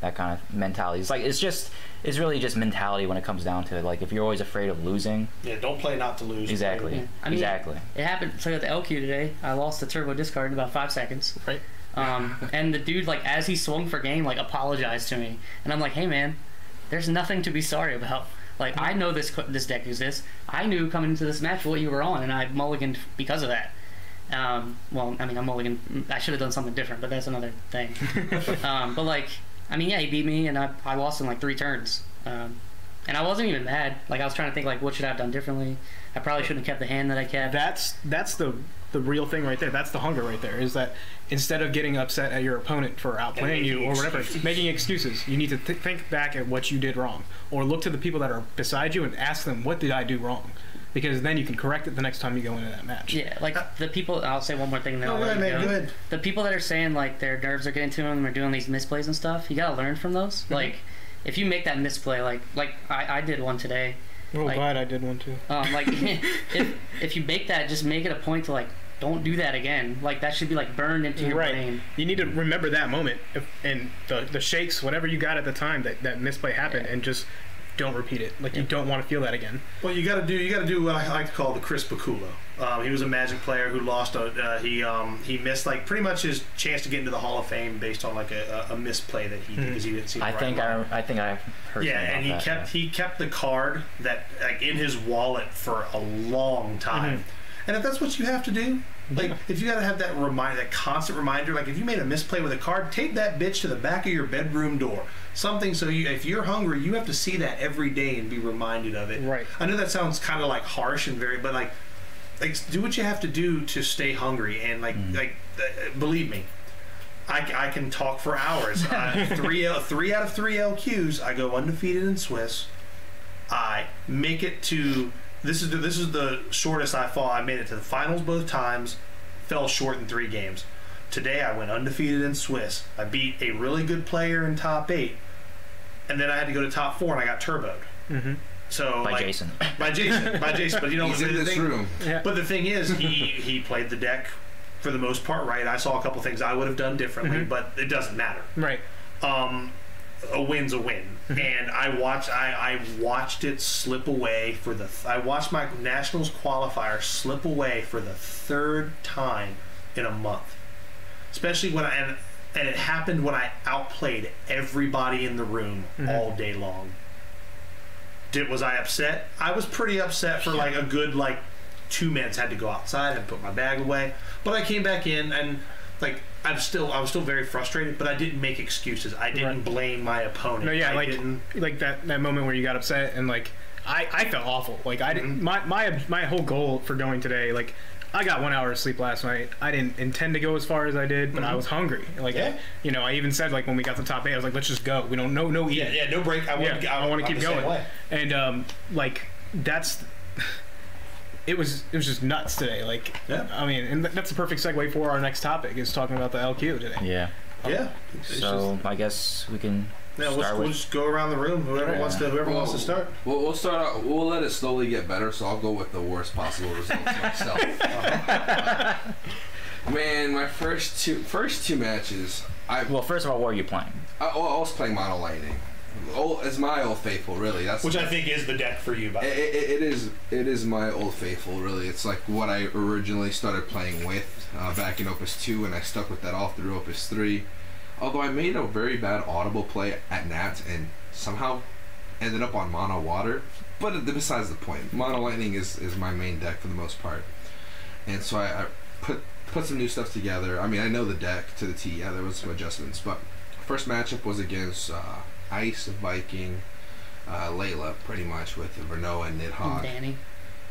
That kind of mentality. It's like it's just it's really just mentality when it comes down to it. Like if you're always afraid of losing, yeah, don't play not to lose. exactly, Yeah. I mean- exactly. It happened. So at the LQ today, I lost the turbo discard in about five seconds. Right. Um, and the dude, like, as he swung for game, like, apologized to me, and I'm like, "Hey, man, there's nothing to be sorry about. Like, I know this this deck exists. I knew coming into this match what you were on, and I mulliganed because of that. Um, well, I mean, I mulliganed. I should have done something different, but that's another thing. [LAUGHS] um, but like, I mean, yeah, he beat me, and I I lost in like three turns. Um, and I wasn't even mad. Like, I was trying to think, like, what should I have done differently? I probably shouldn't have kept the hand that I kept. That's that's the the real thing right there. That's the hunger right there. Is that instead of getting upset at your opponent for outplaying you or whatever, excuses. making excuses, you need to th- think back at what you did wrong, or look to the people that are beside you and ask them, "What did I do wrong?" because then you can correct it the next time you go into that match. Yeah, like the people. I'll say one more thing. Then No, I'll go let ahead, you man. go. Go. The people that are saying like their nerves are getting to them, or doing these misplays and stuff. You gotta learn from those. Mm-hmm. Like, if you make that misplay, like like I, I did one today. Oh, Like- glad I did one too. Um, like [LAUGHS] [LAUGHS] if if you make that, just make it a point to like don't do that again. Like that should be like burned into your right. brain. You need to remember that moment if, and the the shakes, whatever you got at the time that that misplay happened, and just don't repeat it. Like you don't want to feel that again. Well, you got to do you got to do what I like to call the Chris Baculo. Um, he was a Magic player who lost a uh, he um, he missed like pretty much his chance to get into the Hall of Fame based on like a, a, a misplay that he did because he didn't see. The I right think line. I, I think I heard. Yeah, something and he that, kept he kept the card that like in his wallet for a long time. And if that's what you have to do, like if you got to have that reminder, that constant reminder, like if you made a misplay with a card, tape that bitch to the back of your bedroom door. Something so you, if you're hungry, you have to see that every day and be reminded of it. Right. I know that sounds kind of like harsh and very, but like, like do what you have to do to stay hungry and like like uh, believe me. I, I can talk for hours. [LAUGHS] Uh, three L, three out of three LQs, I go undefeated in Swiss. I make it to this is the, this is the shortest I fall. I made it to the finals both times. Fell short in three games. Today I went undefeated in Swiss. I beat a really good player in top eight, and then I had to go to top four and I got turboed. Mm-hmm. So by like, Jason. [LAUGHS] by Jason, by Jason. But you know, He's the in this thing- room. Yeah. but the thing is, he he played the deck for the most part right. I saw a couple things I would have done differently, Mhm. but it doesn't matter. Right. Um, a win's a win, Mm-hmm. and I watched I, I watched it slip away for the th- I watched my nationals qualifier slip away for the third time in a month, especially when I and and it happened when I outplayed everybody in the room Mhm. all day long. Did was I upset? I was pretty upset for like a good like two minutes. Had to go outside and put my bag away, but I came back in and like I'm still I was still very frustrated, but I didn't make excuses. I didn't Right. blame my opponent. No, yeah, I like didn't. like that that moment where you got upset and like I I felt awful. Like I didn't Mhm. my my my whole goal for going today like. I got one hour of sleep last night. I didn't intend to go as far as I did, but I Mhm. was hungry. Like, Yeah. you know, I even said like when we got to the top eight, I was like, "Let's just go. We don't no no eating." Yeah, yeah, no break. I want. Yeah, I want to keep going. And um, like that's it was it was just nuts today. Like, Yeah. I mean, and that's the perfect segue for our next topic is talking about the LQ today. Yeah. Yeah. Um, it's So I guess we can just, yeah, we'll, start we'll just go around the room. Whoever Yeah. wants to. Whoever wants to start. We'll, we'll start out. We'll let it slowly get better. So I'll go with the worst possible results [LAUGHS] myself. Uh-huh. Man, my first two first two matches, I Well, first of all, what are you playing? I, oh, I was playing Mono Lightning. Oh, it's my old faithful, really. That's Which I think is the deck for you. By It, it, it is it is my old faithful really. It's like what i originally started playing with uh, back in opus 2 and i stuck with that all through opus 3 although i made a very bad audible play at nat and somehow ended up on mono water. But besides the point mono lightning is, is my main deck for the most part. And so I, I put put some new stuff together. I mean i know the deck to the t. Yeah there was some adjustments but first matchup was against uh, ice viking uh, Layla, pretty much with the Rinoa and Nidhogg. Danny.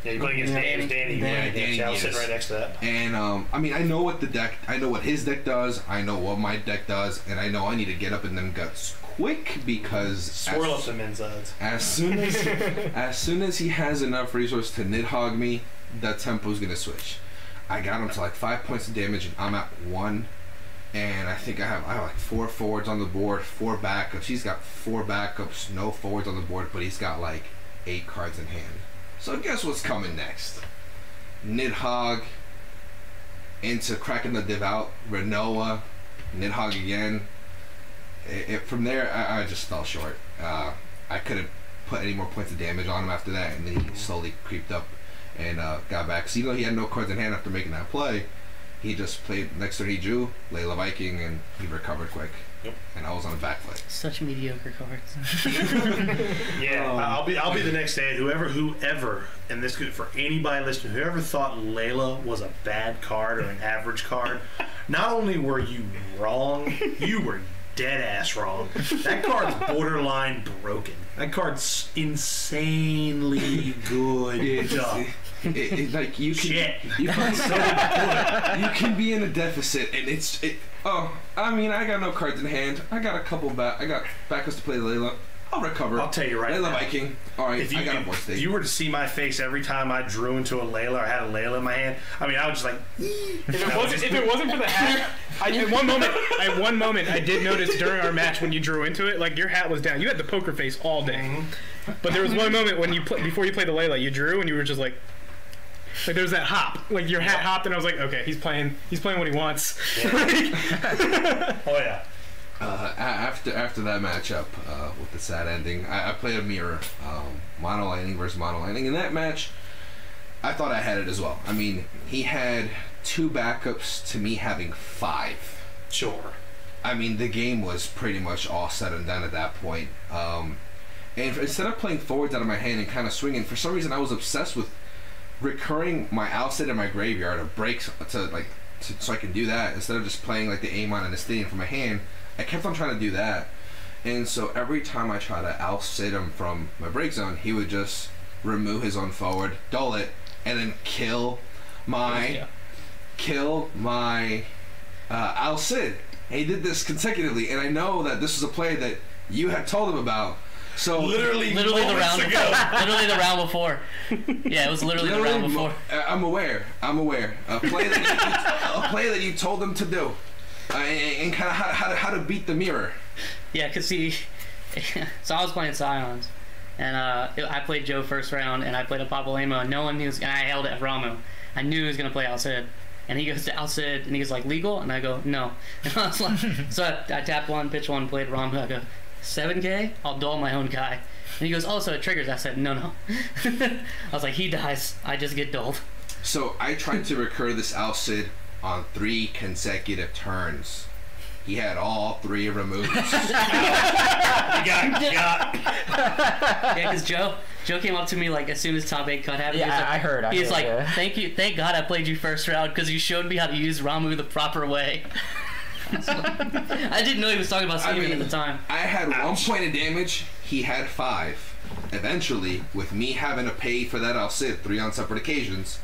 Yeah, you're playing against Yeah. Danny. Danny. Danny. Danny. Danny, Yeah, I was sitting right next to that. And um, I mean, I know what the deck, I know what his deck does, I know what my deck does, and I know I need to get up in them guts quick because Swirl up as, some insides. as soon as [LAUGHS] as soon as he has enough resource to Nidhogg me, that tempo's gonna switch. I got him to like five points of damage, and I'm at one. And I think I have I have like four forwards on the board, four backups. He's got four backups, no forwards on the board, but he's got like eight cards in hand. So guess what's coming next? Nidhogg into cracking the div out, Rinoa, Nidhogg again. It, it- from there, I, I just fell short. Uh, I couldn't put any more points of damage on him after that, and then he slowly creeped up and uh, got back. So even though he had no cards in hand after making that play, he just played next turn he drew Layla Viking, and he recovered quick. Yep. And I was on the back foot. Such mediocre cards. [LAUGHS] Yeah, Um, I'll be I'll be the next day. Whoever whoever, and this could for anybody listening, whoever thought Layla was a bad card or an average card, not only were you wrong, you were dead ass wrong. That card's borderline broken. That card's insanely [LAUGHS] good. It's- it, it, like you can, Shit. you can, [LAUGHS] you can be in a deficit, and it's it. Oh, I mean, I got no cards in hand. I got a couple back. I got backups to play Layla. I'll recover. I'll tell you right Layla now. Viking. All right, If you, I got a if, voice if you were to see my face every time I drew into a Layla or had a Layla in my hand, I mean, I was just like, If it [LAUGHS] wasn't, if it wasn't for the hat, [LAUGHS] I, at one moment, at one moment, I did notice during our match when you drew into it, like your hat was down. You had the poker face all day, mm-hmm. but there was one moment when you play, before you played the Layla, you drew and you were just like, like there was that hop, like your hat hopped, and I was like, okay, he's playing, he's playing what he wants. [LAUGHS] [LAUGHS] oh yeah. Uh, after after that matchup uh, with the sad ending, I, I played a mirror, um, mono lightning versus mono lightning. In that match, I thought I had it as well. I mean, he had two backups to me having five. Sure. I mean, the game was pretty much all said and done at that point. Um, and f- instead of playing forwards out of my hand and kind of swinging, for some reason I was obsessed with recurring my outset in my graveyard of breaks to like to, so I can do that instead of just playing like the Amon and the Stadium from my hand. I kept on trying to do that, and so every time I try to outsit him from my break zone, he would just remove his own forward, dull it, and then kill my Yeah. kill my uh, Al Cid. And he did this consecutively, and I know that this was a play that you had told him about. So Literally, Literally the round ago. literally the round before. Yeah, it was literally the round before. uh, I'm aware. I'm aware. A play that you, a play that you told them to do, uh, and, and kind of how, how, to, how to beat the mirror. Yeah, cause see, [LAUGHS] so I was playing Scions, and uh, I played Joe first round, and I played a Papalymo, and no one knew, and I held it at Ramuh. I knew he was gonna play Alcid, and he goes to Alcid, and he goes like legal, and I go no, [LAUGHS] and I was like, so I, I tapped one, pitch one, played Ramuh. I go, seven K, I'll duel my own guy. And he goes, oh, so it triggers. I said, no, no. [LAUGHS] I was like, he dies, I just get dulled. So I tried to recur this Al Cid on three consecutive turns. He had all three removed. [LAUGHS] You got, you got. Yeah, because Joe, Joe came up to me like as soon as top eight cut happened. he Yeah, was like, I heard, I he's heard, like, yeah. "Thank you, thank God I played you first round because you showed me how to use Ramuh the proper way." [LAUGHS] I didn't know he was talking about I mean, at the time. I had one point of damage. He had five. Eventually, with me having to pay for that Al Cid three on separate occasions,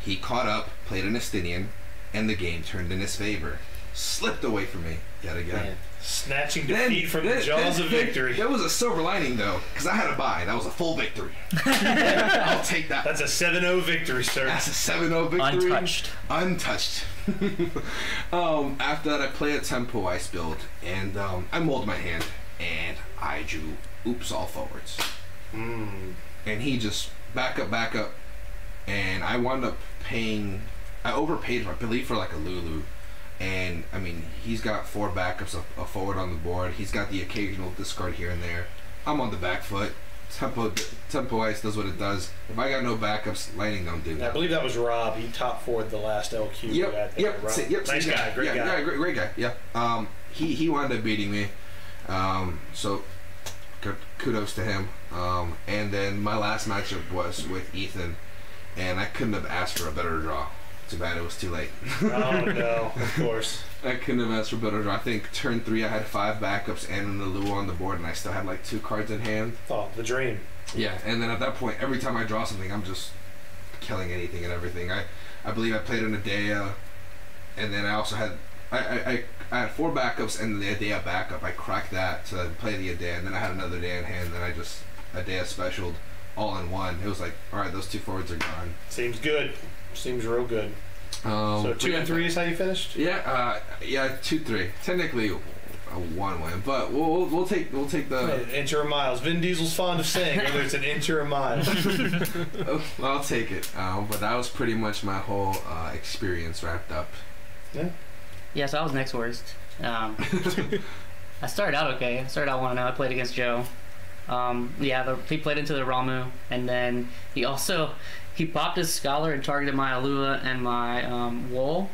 he caught up, played an Estinian, and the game turned in his favor. Slipped away from me yet again. Man, snatching defeat from the then- jaws then- of victory. There was a silver lining though, because I had a buy. That was a full victory. [LAUGHS] I'll take that. That's a 7-0 victory, sir. That's a 7-0 victory. Untouched. Untouched. [LAUGHS] um, after that, I play a tempo ice build, and um, I mold my hand, and I drew oops all forwards. Mm. And he just back up, back up, and I wound up paying. I overpaid him, I believe, for like a Lulu. And I mean, he's got four backups, a, a forward on the board. He's got the occasional discard here and there. I'm on the back foot. Tempo, tempo ice does what it does. If I got no backups, lightning don't do. I believe that was Rob. He top forward the last LQ. Yep, yep, Rob. yep. Nice same guy, great yeah, guy. Yeah, great, great guy. Yeah. Um, he he wound up beating me. Um, so kudos to him. Um, and then my last matchup was with Ethan, and I couldn't have asked for a better draw. Too bad it was too late. oh [LAUGHS] no, of course. I couldn't have asked for better draw. I think turn three I had five backups and an Alua on the board, and I still had like two cards in hand. Oh, the dream. Yeah, and then at that point, every time I draw something, I'm just killing anything and everything. I, I believe I played an Adea, and then I also had I, I, I, I had four backups and the Adea backup. I cracked that to play the Adea, and then I had another Adea in hand, and then I just Adea specialed all in one. It was like, all right, those two forwards are gone. Seems good. Seems real good. Um, so two and three is how you finished. Yeah, uh, yeah, two three. Technically, a one win, but we'll, we'll, we'll take we'll take the. Inch or miles. Vin Diesel's fond of saying whether it's an inch or a mile. Oh, I'll take it. Um, but that was pretty much my whole uh, experience wrapped up. Yeah, Yeah. so I was next worst. Um, [LAUGHS] I started out okay. I started out one I played against Joe. Um, yeah, the, he played into the Ramuh, and then he also he popped his scholar and targeted my Alua and my um, Wool.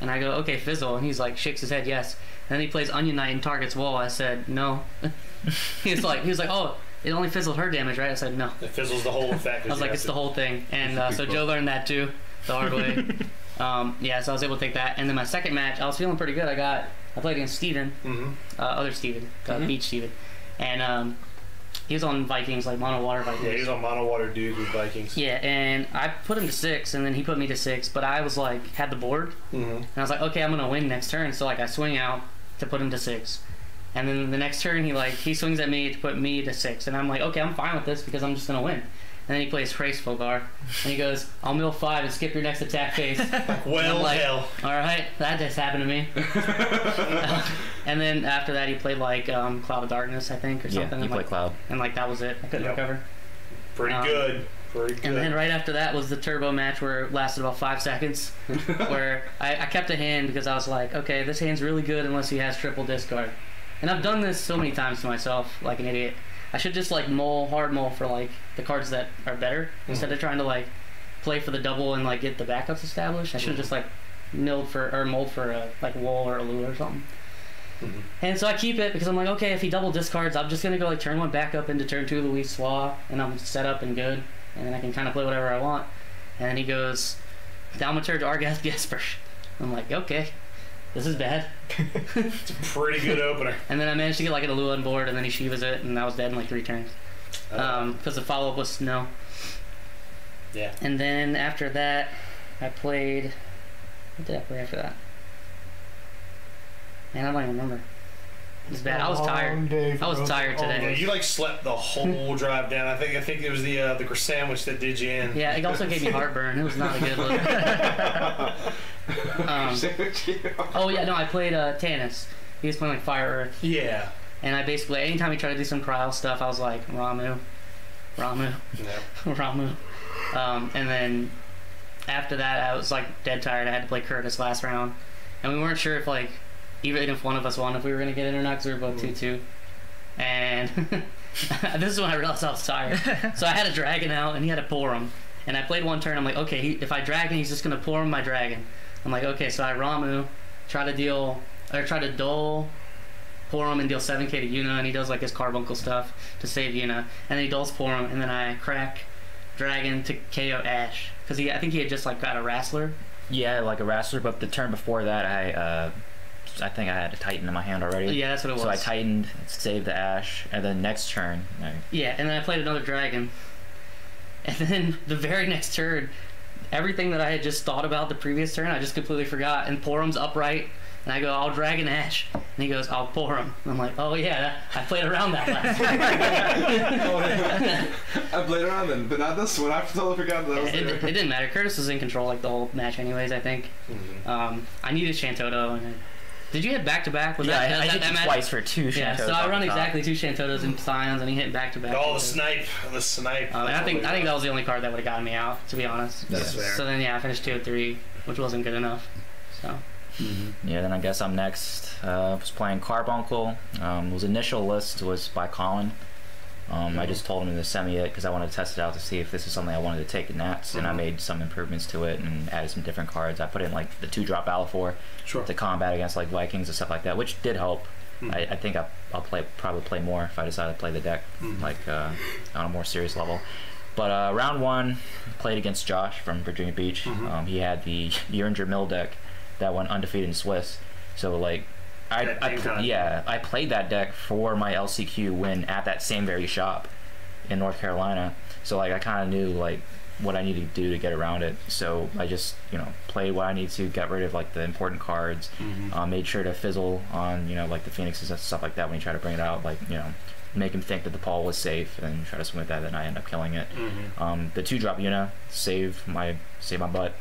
And I go, okay, fizzle. And he's like, shakes his head, yes. And then he plays Onion Knight and targets Wool. I said, no. [LAUGHS] he's like, he was like, oh, it only fizzled her damage, right? I said, no. It fizzles the whole effect. I was like, it's the whole thing. [LAUGHS] And uh, so Joe learned that too, the hard way. [LAUGHS] um, yeah, so I was able to take that. And then my second match, I was feeling pretty good. I got, I played against Steven, hmm uh, other Steven, uh, Beach Steven. And um, he was on Vikings, like mono water Vikings. Yeah, he's on mono water dude with Vikings. Yeah, and I put him to six, and then he put me to six. But I was like, had the board, hmm and I was like, okay, I'm gonna win next turn. So like, I swing out to put him to six, And then the next turn, he like he swings at me to put me to six, and I'm like, okay, I'm fine with this because I'm just gonna win. And then he plays Trace Fogar, and he goes, I'll mill five and skip your next attack phase. [LAUGHS] Well, I'm like, hell. All right, that just happened to me. [LAUGHS] and then after that, he played like um, Cloud of Darkness, I think, or Yeah, something. you and, play like, Cloud. and like that was it. I couldn't Yep. recover. Pretty Um, good. Pretty good. And then right after that was the turbo match where it lasted about five seconds, [LAUGHS] where I, I kept a hand because I was like, okay, this hand's really good unless he has triple discard. And I've done this so many times to myself, like an idiot. I should just like mull, hard mull for like the cards that are better instead of trying to like play for the double and like get the backups established. I should have just like milled for or mulled for a like wall or a lure or something. Mhm. And so I keep it because I'm like, okay, if he double discards, I'm just gonna go like turn one back up into turn two Louisoix, and I'm set up and good, and then I can kind of play whatever I want. And then he goes, Thaumaturge Argath [LAUGHS] Gesper. I'm like, okay, this is bad. it's a pretty good opener. And then I managed to get like an Alua on board, and then he Shivas it, and I was dead in like three turns. Um, because the follow up was Snow. yeah. And then after that, I played. What did I play after that? Man, I don't even remember. It was bad. I was tired. I was tired Yeah, today. you like slept the whole [LAUGHS] drive down. I think I think it was the uh, the croissant sandwich that did you in. Yeah, it also gave me [LAUGHS] heartburn. It was not a good look. [LAUGHS] um, oh yeah, no, I played uh, Tannis. He was playing like Fire Earth, Yeah. and I basically anytime he tried to do some cryo stuff, I was like Ramuh, Ramuh, No. Ramuh. Um, and then after that, I was like dead tired. I had to play Curtis last round, and we weren't sure if like even if one of us won, if we were gonna get in or not, 'cause we were both two two. And [LAUGHS] this is when I realized I was tired. [LAUGHS] so I had a dragon out, and he had a Porom. And I played one turn. I'm like, okay, he, if I dragon, he's just gonna Porom my dragon. I'm like, okay, so I Ramuh, try to deal or try to dull, Porom and deal 7k to Yuna, and he does like his carbuncle stuff to save Yuna, and then he dulls Porom, and then I crack dragon to KO Ash because he I think he had just like got a Wrestler. Yeah, like a wrestler, but the turn before that, I uh, I think I had a Titan in my hand already. Yeah, that's what it was. So I tightened, saved the Ash, and then next turn, I, Yeah, and then I played another dragon. And then [LAUGHS] the very next turn, everything that I had just thought about the previous turn, I just completely forgot. And Porom's upright, and I go, I'll dragon Ash. And he goes, I'll Porom. And I'm like, oh yeah, I played around that last [LAUGHS] I played around then, but not this one. I totally forgot that I was it, there. it didn't matter. Curtis was in control like the whole match, anyways. I think. Mhm. Um, I needed Shantoto, and then, did you hit back to back? Was yeah, that, I, I that, hit that you match? twice for two Yeah, so I run the top. exactly two Shantotos and Scions, and he hit back to back. Oh, the snipe, the snipe. Um, I think I think that was the only card that would have gotten me out, to be honest. That's Yeah. fair. So then yeah, I finished two and three, which wasn't good enough. So Yeah, then I guess I'm next. Uh, was playing Carbuncle. Um, his initial list was by Colin. Um, I just told him to send me it because I wanted to test it out to see if this is something I wanted to take in Nats, and I Mhm. made some improvements to it and added some different cards. I put in like the two drop Alafor Sure. to combat against like Vikings and stuff like that, which did help. Mhm. I, I think I, I'll play probably play more if I decide to play the deck Mhm. like uh, on a more serious level. But uh, round one, played against Josh from Virginia Beach. Mhm. Um, he had the [LAUGHS] Urianger Mill deck that went undefeated in Swiss. So like, I, I game pl- time. yeah I played that deck for my LCQ win at that same very shop in North Carolina. So like I kind of knew like what I needed to do to get around it. So I just you know played what I need to, got rid of like the important cards, Mhm. uh, made sure to fizzle on you know like the phoenixes and stuff like that when you try to bring it out like you know make him think that the paul was safe and try to swing with that and i end up killing it Mhm. um, the two drop Yuna saved my save my butt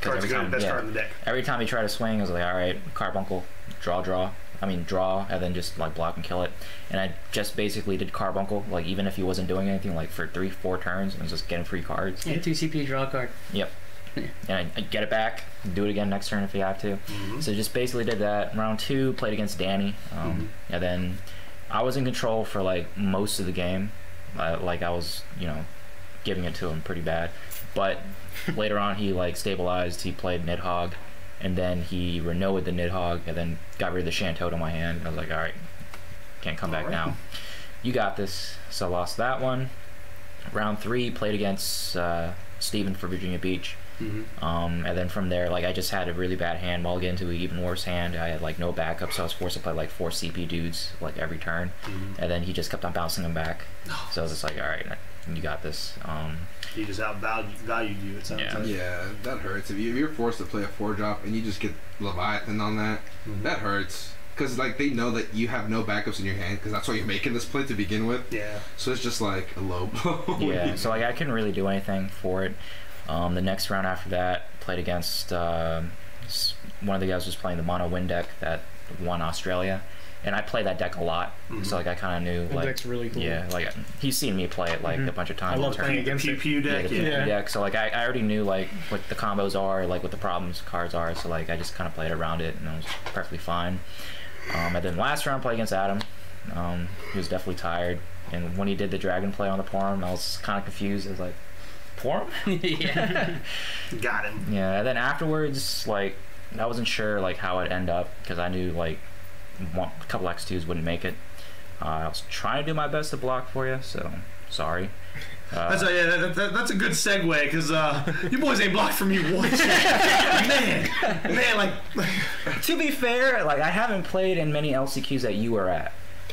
Card's every good. time- Best yeah, card in the deck. every time he tried to swing i was like all right carbuncle draw draw i mean draw and then just like block and kill it and i just basically did carbuncle like even if he wasn't doing anything like for three four turns and was just getting free cards yeah, two CP draw a card. Yep. And I, I get it back do it again next turn if you have to Mhm. so just basically did that. Round two, played against Danny, um, and then I was in control for like most of the game. Uh, like I was, you know, giving it to him pretty bad. But [LAUGHS] later on, he like stabilized. He played Nidhogg, and then he renewed the Nidhogg, and then got rid of the Shantot on my hand. I was like, all right, can't come back Alright. now. You got this. So lost that one. Round three, played against uh, Steven for Virginia Beach. Mhm. Um, and then from there, like I just had a really bad hand. While getting to an even worse hand, I had like no backup, so I was forced to play like four CP dudes like every turn. Mhm. And then he just kept on bouncing them back. So I was just like, all right, you got this. Um, He just outvalued valued you. It sounds Yeah. like. Yeah, that hurts. If, you, if you're forced to play a four drop and you just get Leviathan on that, Mhm. that hurts. because like they know that you have no backups in your hand because that's why you're making this play to begin with. Yeah. So it's just like a low blow. [LAUGHS] yeah, so like I couldn't really do anything for it. Um, the next round after that, played against um s- one of the guys was playing the mono win deck that won Australia, and I play that deck a lot. So like I kind of knew The like deck's really cool. yeah, like he's seen me play it like a bunch of times. I love playing tournaments. The against pew it. Yeah, deck. the Yeah. Yeah. deck. So like I, I already knew like what the combos are, like what the problems cards are. So like I just kind of played around it, and it was perfectly fine. Um, and then last round, play against Adam. Um, he was definitely tired, and when he did the dragon play on the Porom, I was kind of confused. I was like, Porom? [LAUGHS] yeah. Got him. Yeah, and then afterwards, like, I wasn't sure like how it'd end up because I knew like one, a couple X twos wouldn't make it. Uh, I was trying to do my best to block for you, so sorry. Uh, That's a, yeah, that, that, that's a good segue because uh, you boys ain't blocked from you once. [LAUGHS] man, man, like, to be fair, like I haven't played in many LCQs that you were at.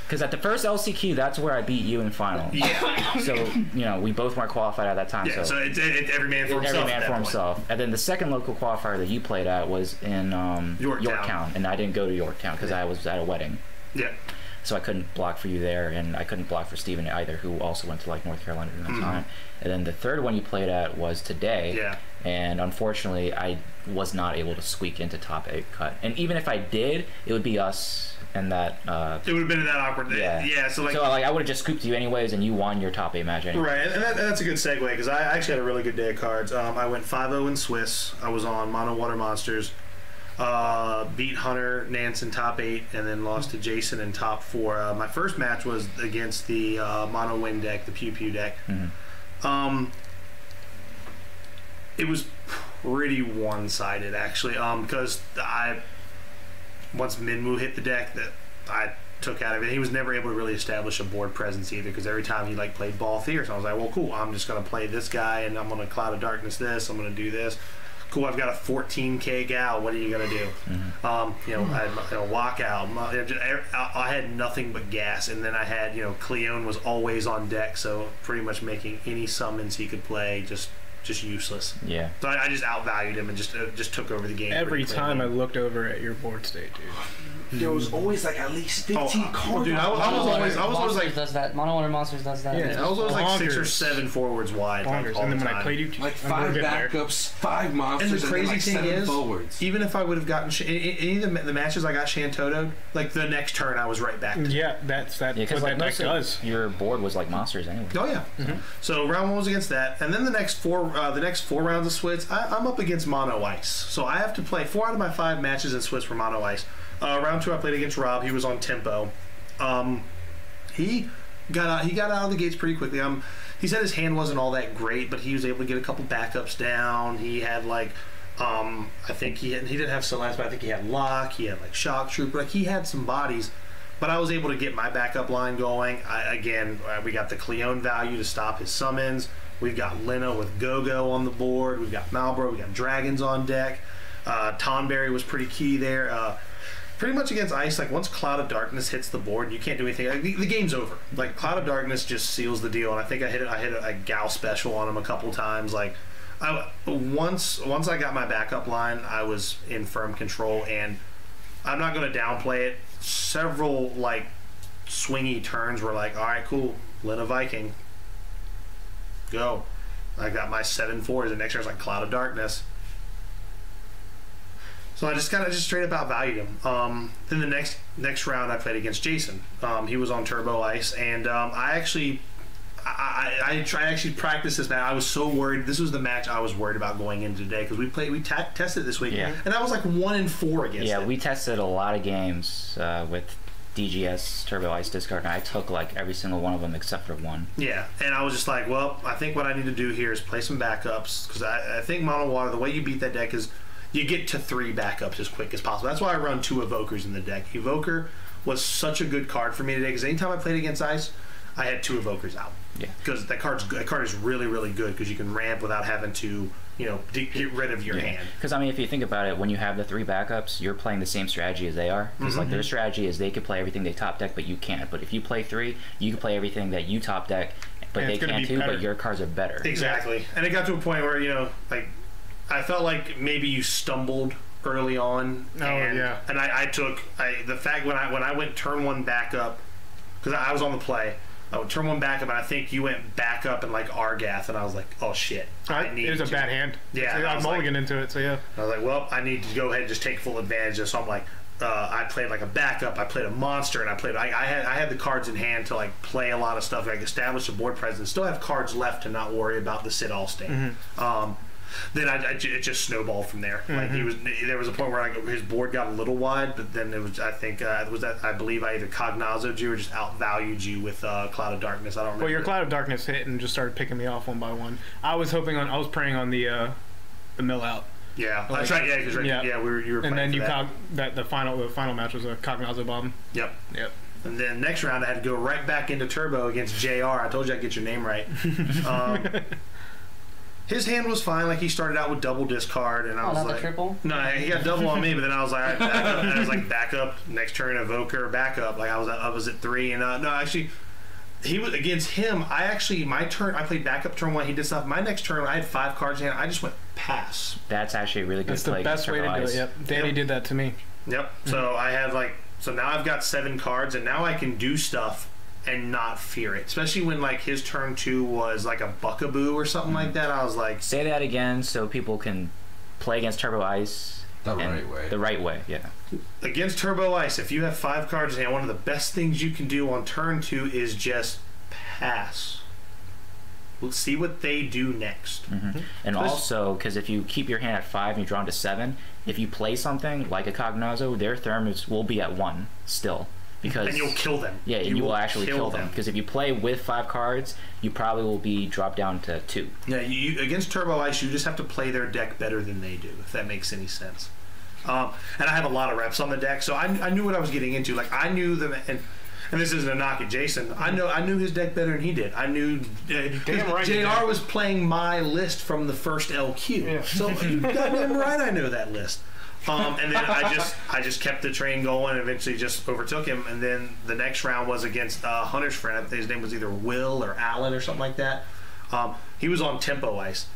Because at the first LCQ, that's where I beat you in final. yeah, So you know we both weren't qualified at that time. yeah. so So it's it, it, every man for himself. every man for point. himself. And then the second local qualifier that you played at was in um, Yorktown. and I didn't go to Yorktown because I was at a wedding, Yeah, so I couldn't block for you there, and I couldn't block for Steven either, who also went to like North Carolina at that time. And then the third one you played at was today, Mm-hmm. yeah. and unfortunately I was not able to squeak into top eight cut. And even if I did, it would be us and that. Uh, It would have been that awkward. Yeah. yeah. So like, so like I would have just scooped you anyways, and you won your top eight match anyway. Right, and that, that's a good segue because I actually had a really good day of cards. Um, I went 5-0 in Swiss. I was on Mono Water Monsters. Uh, beat Hunter Nance in top eight, and then lost to Jason in top four. Uh, my first match was against the uh, Mono Win deck, the Pew Pew deck. Um, it was pretty one-sided actually, um, because I once Minwu hit the deck that I took out of it. He was never able to really establish a board presence either because every time he like played Balthier, so I was like, well, cool. I'm just gonna play this guy and I'm gonna cloud of darkness this. I'm gonna do this. Cool. I've got a 14k gal. What are you gonna do? Um, you know, I had know, walkout. my- you know, just- I I had nothing but gas, and then I had you know Cleone was always on deck, so pretty much making any summons he could play just just useless. Yeah. So I, I just outvalued him and just uh, just took over the game. Every time I looked over at your board state, dude. There was always like at least 15 Oh, cards. dude, I was- I was always- I was always Monsters like- does that. Mono Water Monsters does that. Yeah, I was always like six or Bonkers. seven forwards wide. like, Bonkers. all And then the when I time. played you, like and we're five getting there. backups, five monsters, And the then, crazy like thing seven is, forwards. even if I would have gotten sh- any, any of the, ma- the matches I got Shantotoed, like the next turn I was right back. to Yeah, that's that. Yeah, because what like that deck most of does. your board was like monsters anyway. Oh yeah. So round one was against that, and then the next four, uh, the next four rounds of Swiss, I, I'm up against Mono Ice. So I have to play four out of my five matches in Swiss for Mono Ice. Uh, round two, I played against Rob. He was on tempo. Um, he got out, he got out of the gates pretty quickly. Um, he said his hand wasn't all that great, but he was able to get a couple backups down. He had like. Um, I think he had, he didn't have Celeste, but I think he had Lock. He had like Shock Trooper. Like he had some bodies, but I was able to get my backup line going. I, again, uh, we got the Cleone value to stop his summons. We've got Lena with Go-Go on the board. We've got Malboro. We've got Dragons on deck. Uh, Tonberry was pretty key there. Uh, pretty much against Ice, like once Cloud of Darkness hits the board, you can't do anything. Like, the, the game's over. Like Cloud of Darkness just seals the deal. And I think I hit I hit a, a Gal special on him a couple times. Like I once once I got my backup line, I was in firm control and I'm not going to downplay it. Several like swingy turns were like, all right, cool, Lena Viking, go. I got my seven fours, and next turn was like Cloud of Darkness. So I just kind of just straight up outvalued him. Um, then the next next round I played against Jason. Um, he was on Turbo Ice, and um, I actually. I, I, I try actually practice this match. I was so worried. This was the match I was worried about going into today because we played, we ta- tested this week, Yeah. and I was like one in four against. Yeah, it. we tested a lot of games uh, with DGS Turbo Ice Discard, and I took like every single one of them except for one. Yeah, and I was just like, well, I think what I need to do here is play some backups because I, I think Mono Water, the way you beat that deck is you get to three backups as quick as possible. That's why I run two Evokers in the deck. Evoker was such a good card for me today because anytime I played against Ice, I had two Evokers out. Yeah. Because that card's that card is really really good because you can ramp without having to you know de- get rid of your hand. Because I mean, if you think about it, when you have the three backups, you're playing the same strategy as they are. Because Mm-hmm. like their strategy is they can play everything they top deck, but you can't. But if you play three, you can play everything that you top deck, but And they can be too. better. But your cards are better. Exactly. And it got to a point where, you know, like I felt like maybe you stumbled early on. Oh, and, yeah. And I, I took I, the fact when I when I went turn one back up because I was on the play. I would turn one back up, and I think you went back up in like Argath, and I was like, "Oh shit, I Right? need." It was a to- bad hand. Yeah, I I was like- mulligan into it, so yeah. I was like, well, I need to go ahead and just take full advantage of. So I'm like, uh, I played like a backup. I played a monster, and I played. I, I had I had the cards in hand to like play a lot of stuff, like establish a board presence. Still have cards left to not worry about the sit all state. Um, then I, I it just snowballed from there. Like he was, there was a point where like his board got a little wide, but then it was. I think uh, was that I believe I either Cagnazzoed you or just outvalued you with uh, Cloud of Darkness. I don't remember. Well, your cloud of darkness hit and just started picking me off one by one. I was hoping on. I was praying on the uh, the mill out, Yeah, that's right. Yeah, right, Yeah. yeah, we were. You were and then you that. cog that the final the final match was a Cagnazzo bomb. Yep. Yep. And then next round, I had to go right back into Turbo against JR. I told you I'd get your name right. [LAUGHS] Um, his hand was fine. Like he started out with double discard, and I Oh, was not the like, triple. no, he got double on me. But then I was like, all right, back up. And I was like, back up. Next turn, evoker, back up. Like I was, I was at three, and uh, no, actually. He was against him. I actually my turn. I played backup turn one. He did stuff. My next turn, I had five cards in hand. I just went pass. That's actually a really good play. That's the play. best way to do it. Yep. Danny Yep. did that to me. Yep. So I have like so now I've got seven cards and now I can do stuff and not fear it. Especially when like his turn two was like a buckaboo or something like mm-hmm. that. I was like, Say that again so people can play against Turbo Ice. The right way. The right way, yeah. against Turbo Ice, if you have five cards in hand, one of the best things you can do on turn two is just pass. We'll see what they do next. Mm-hmm. Mm-hmm. And This- also, because if you keep your hand at five and you draw into seven, if you play something like a Cagnazzo, their therm is, will be at one still. Because And you'll kill them. yeah, and you, will actually kill, them. Because if you play with five cards, you probably will be dropped down to two. Yeah, you, you- against Turbo Ice, you just have to play their deck better than they do, if that makes any sense. Um, and I have a lot of reps on the deck, so I, I knew what I was getting into. Like I knew them, and and this isn't a knock at Jason. I know I knew his deck better than he did. I knew uh, Damn right Jr. was playing my list from the first LQ, Yeah. so you goddamn right I know that list. Um, and then I just I just kept the train going and eventually just overtook him. And then the next round was against uh, Hunter's friend. His name was either Will or Alan or something like that. Um, he was on Tempo Ice.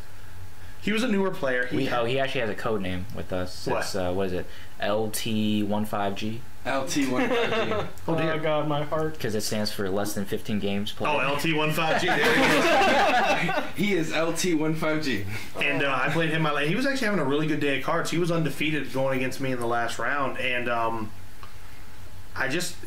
He was a newer player. He We, had- oh, he actually has a code name with us. What? It's, uh, what is it? LT15G? LT one five [LAUGHS] oh dear. Oh my God, my heart. Because it stands for less than 15 games played. Oh, LT15G. There you. G. He is [LAUGHS] LT one five G. And uh, I played him. My, he was actually having a really good day of cards. He was undefeated going against me in the last round, and um, I just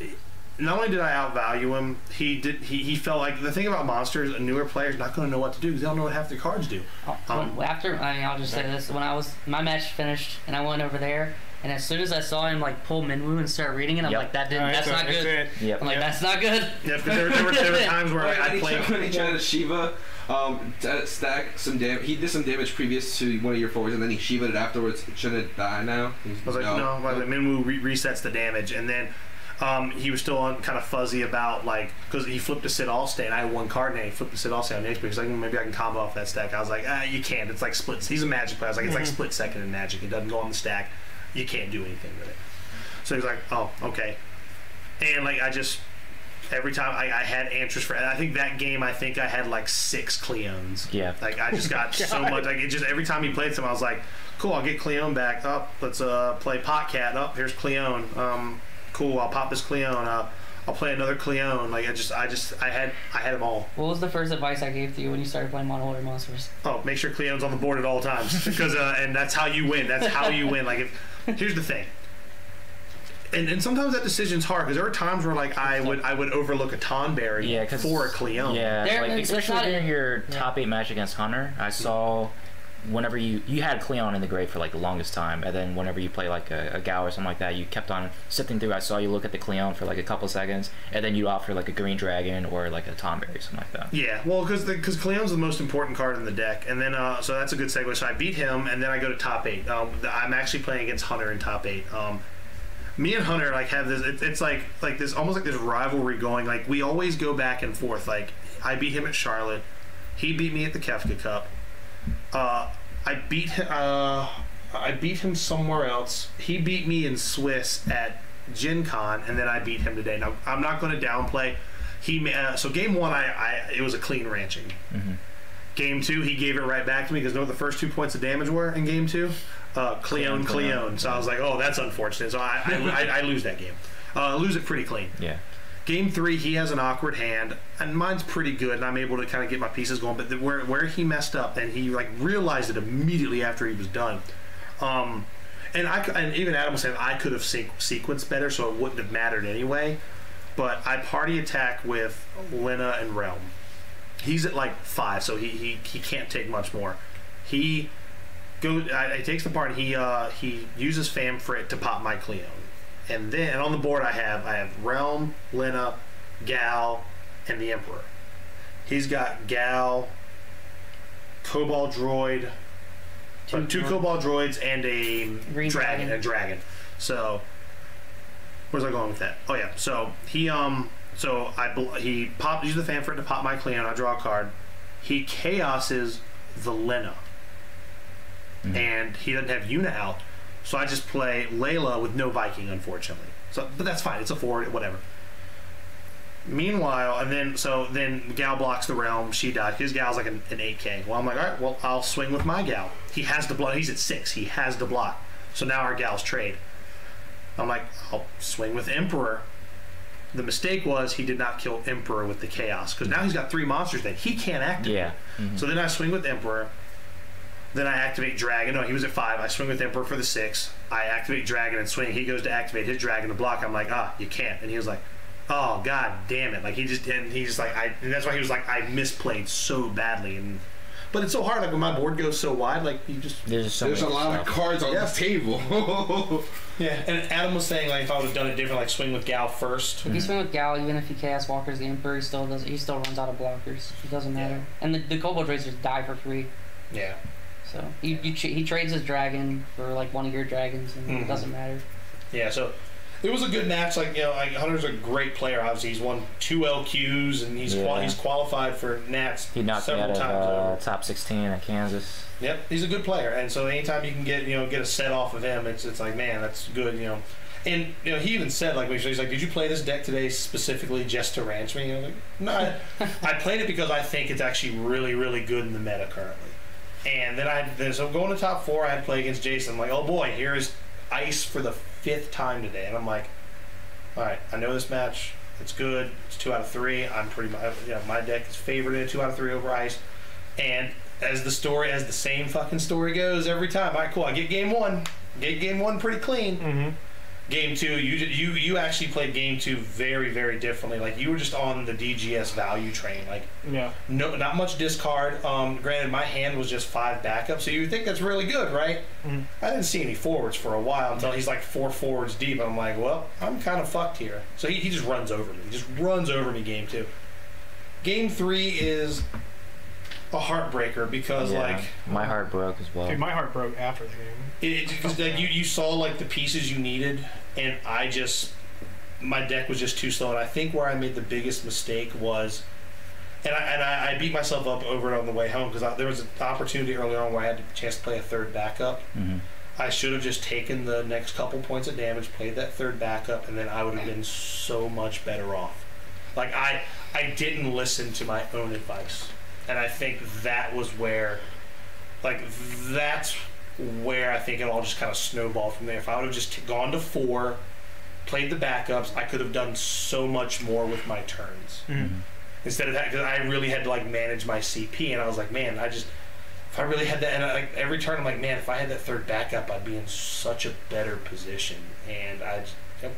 not only did I outvalue him, he did. He, he felt like the thing about monsters, a newer player's not going to know what to do because they don't know what half their cards do. Um, When- after, I mean, I'll just say this: when I was my match finished and I went over there, and as soon as I saw him like pull Minwu and start reading it, I'm Yep. like, that didn't. Alright, that's so not that's good. it. Yep. I'm like, that's not good. Yeah, because there, there, were, there were [LAUGHS] times where When I, I played. tried- when he tried to Shiva, um, to stack some damage. He did some damage previous to one of your forwards, and then he Shivaed it afterwards. Shouldn't it die now? I was like, no, like, Minwu re- resets the damage, and then um, he was still on kind of fuzzy about like because he flipped a Sid Allstate. And I had one card and he flipped a Sid Allstate on HP. He's like, "Hmm, maybe I can combo off that stack. I was like, ah, you can't. It's like split. He's a Magic player. I was like, it's like split second in Magic. It doesn't go on the stack. You can't do anything with it. So he's like, oh, okay. And like I just every time I, I had answers for I think that game I think I had like six Cleones. Yeah. Like I just got [LAUGHS] so much like it just every time he played some I was like, cool, I'll get Cleone back. Up, let's uh play Potcat. Up, here's Cleone. Um, cool, I'll pop this Cleone. Uh, I'll play another Cleone. Like I just I just I had I had them all. What was the first advice I gave to you when you started playing Mono Order Monsters? Oh, make sure Cleone's on the board at all times [LAUGHS] because uh, and that's how you win. That's how you win. Like if here's the thing. And, and sometimes that decision's hard because there are times where like I would I would overlook a Tonberry Yeah, 'cause- for a Cleone. Yeah, There- like, it's especially not- during your top eight match against Hunter, I saw whenever you you had Cleon in the grave for like the longest time, and then whenever you play like a, a Gal or something like that, you kept on sifting through. I saw you look at the Cleon for like a couple seconds, and then you opt for like a Green Dragon or like a Tonberry, something like that. Yeah, well, because because Cleone's the most important card in the deck, and then uh, so that's a good segue. So I beat him, and then I go to top eight. Um, I'm actually playing against Hunter in top eight. Um, me and Hunter like have this. It, it's like like this almost like this rivalry going. Like we always go back and forth. Like I beat him at Charlotte, he beat me at the Kefka Cup. Uh, I beat him. Uh, I beat him somewhere else. He beat me in Swiss at Gen Con, and then I beat him today. Now I'm not going to downplay. He uh, so game one, I, I it was a clean ranching. Game two, he gave it right back to me because know what the first two points of damage were in game two? uh, Cleone, Cleone. So I was like, oh, that's unfortunate. So I, I, I, I lose that game. Uh, lose it pretty clean. Yeah. Game three, he has an awkward hand, and mine's pretty good, and I'm able to kind of get my pieces going. But the, where where he messed up, and he like realized it immediately after he was done. Um, and I and even Adam was saying I could have sequ- sequenced better, so it wouldn't have mattered anyway. But I party attack with Lena and Realm. He's at like five, so he he, he can't take much more. He go. I, he takes the part. He uh he uses Famfrit to pop my Cleone, and then and on the board I have I have Realm, Lena, Gal, and the Emperor. He's got Gal, Cobalt Droid, two, Two two droid- Cobalt Droids, and a Green dragon, dragon. a dragon. So where's I going with that? Oh yeah, so he um so I bel- he popped used the Famfrit to pop my Cleon. I draw a card. He chaoses the Lena, and he doesn't have Yuna out, so I just play Layla with no Viking, unfortunately. So, but that's fine. It's a four, whatever. Meanwhile, and then so then Gal blocks the realm. She died. His Gal's like an, an 8K. Well, I'm like, all right, well, I'll swing with my Gal. He has the block. He's at six. He has the block. So now our Gal's trade. I'm like, I'll swing with Emperor. The mistake was he did not kill Emperor with the Chaos because now he's got three monsters that he can't activate. Yeah. So then I swing with Emperor. Then I activate Dragon. No, he was at five. I swing with Emperor for the six. I activate Dragon and swing. He goes to activate his Dragon to block. I'm like, ah, you can't. And he was like, oh god damn it. Like he just and he's like, I. And that's why he was like, I misplayed so badly. And but it's so hard. Like when my board goes so wide, like you just There's so There's a many lot of cards on Yeah. the table. [LAUGHS] yeah. And Adam was saying like if I would have done it different, like swing with Gal first. If you swing with Gal, even if he chaos walkers the Emperor, he still does. He still runs out of blockers. It doesn't matter. And the, the Kobold Raiders just die for free. Yeah. So you, you tra- he trades his dragon for like one of your dragons, and Mhm. it doesn't matter. Yeah, so it was a good match. Like you know, like Hunter's a great player. Obviously, he's won two LQs and he's qual- Yeah. he's qualified for Nats He knocked me several out of uh, top 16 at Kansas. Yep, he's a good player, and so anytime you can get you know get a set off of him, it's it's like man, that's good. You know, and you know he even said like he's like, did you play this deck today specifically just to ranch me? And I was like, no, I, [LAUGHS] I played it because I think it's actually really really good in the meta currently. And then I then so going to top four, I had to play against Jason. I'm like, oh boy, here is ice for the fifth time today, and I'm like, all right, I know this match. It's good. It's two out of three. I'm pretty much yeah. My deck is favored in two out of three over ice, and as the story, as the same fucking story goes every time. All right, cool. I get game one. Get game one pretty clean. Mm-hmm. Game two, you you you actually played game two very very differently. Like you were just on the DGS value train. Like Yeah. no, not much discard. Um, granted, my hand was just five backup, so you would think that's really good, right? Mhm. I didn't see any forwards for a while until he's like four forwards deep. I'm like, well, I'm kind of fucked here. So he, he just runs over me. He just runs over me. Game two. Game three is a heartbreaker because yeah. like my heart broke as well. Dude, my heart broke after the game. it, it like you, you saw like the pieces you needed, and I just my deck was just too slow. And I think where I made the biggest mistake was, and I and I, I beat myself up over it on the way home because there was an opportunity earlier on where I had a chance to play a third backup. Mhm. I should have just taken the next couple points of damage, played that third backup, and then I would have been so much better off. Like I, I didn't listen to my own advice, and I think that was where, like that's where I think it all just kind of snowballed from there. If I would have just gone to four, played the backups, I could have done so much more with my turns Mhm. instead of that because I really had to like manage my CP, and I was like, man, I just if I really had that, and I, like every turn, I'm like, man, if I had that third backup, I'd be in such a better position, and I just, yep,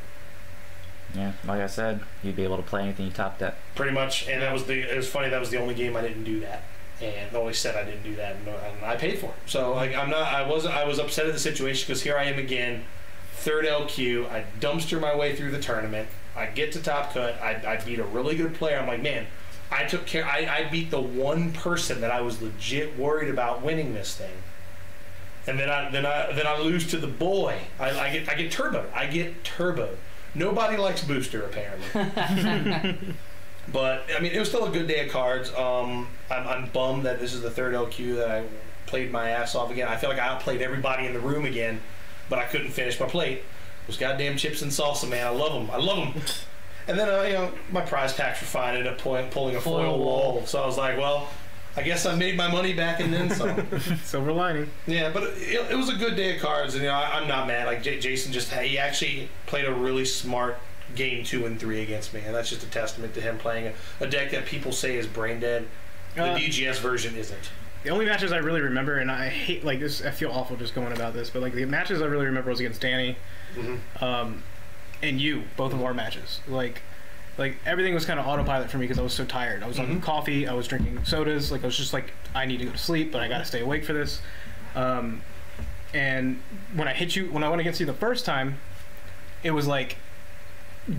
Yeah, like I said, you'd be able to play anything you top deck. pretty much, and that was the. It was funny. That was the only game I didn't do that, and the only set I didn't do that, and, I paid for it. So like, I'm not. I wasn't. I was upset at the situation because here I am again, third LQ. I dumpster my way through the tournament. I get to top cut. I, I beat a really good player. I'm like, man, I took care. I, I beat the one person that I was legit worried about winning this thing. And then I then I then I lose to the boy. I, I get I get turbo. I get turbo. Nobody likes booster apparently. [LAUGHS] but I mean, it was still a good day of cards. Um, I'm, I'm bummed that this is the third LQ that I played my ass off again. I feel like I outplayed everybody in the room again, but I couldn't finish my plate. Those goddamn chips and salsa, man. I love them. I love them. And then, uh, you know, my prize packs were fine. Ended up point, pulling a foil, Foil wall. wall. So I was like, well, I guess I made my money back and then some. [LAUGHS] Silver lining. Yeah, but it, it was a good day of cards, and you know I, I'm not mad. Like J- Jason just he actually played a really smart game two and three against me, and that's just a testament to him playing a, a deck that people say is brain dead. The Uh, DGS version isn't. The only matches I really remember, and I hate like this. I feel awful just going about this, but like the matches I really remember was against Danny, um, and you. Both of our matches, like, like everything was kind of autopilot for me because I was so tired. I was on mm-hmm. coffee. I was drinking sodas. Like I was just like, I need to go to sleep, but I got to stay awake for this. Um, and when I hit you, when I went against you the first time, it was like,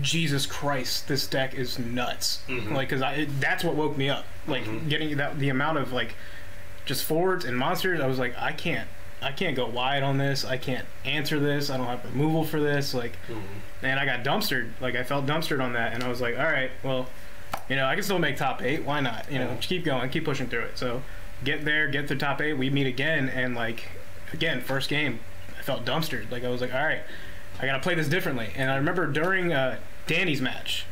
Jesus Christ, this deck is nuts. Mm-hmm. Like, cause I it, that's what woke me up. Like mm-hmm. getting that the amount of like just forwards and monsters. I was like, I can't, I can't go wide on this. I can't answer this. I don't have removal for this. Like, mm-hmm. and I got dumpstered. Like I felt dumpstered on that, and I was like, all right, well, you know, I can still make top eight. Why not? You know, just keep going, keep pushing through it. So get there, get to top eight. We meet again, and like again, first game, I felt dumpstered. Like I was like, all right, I gotta play this differently. And I remember during uh, Danny's match,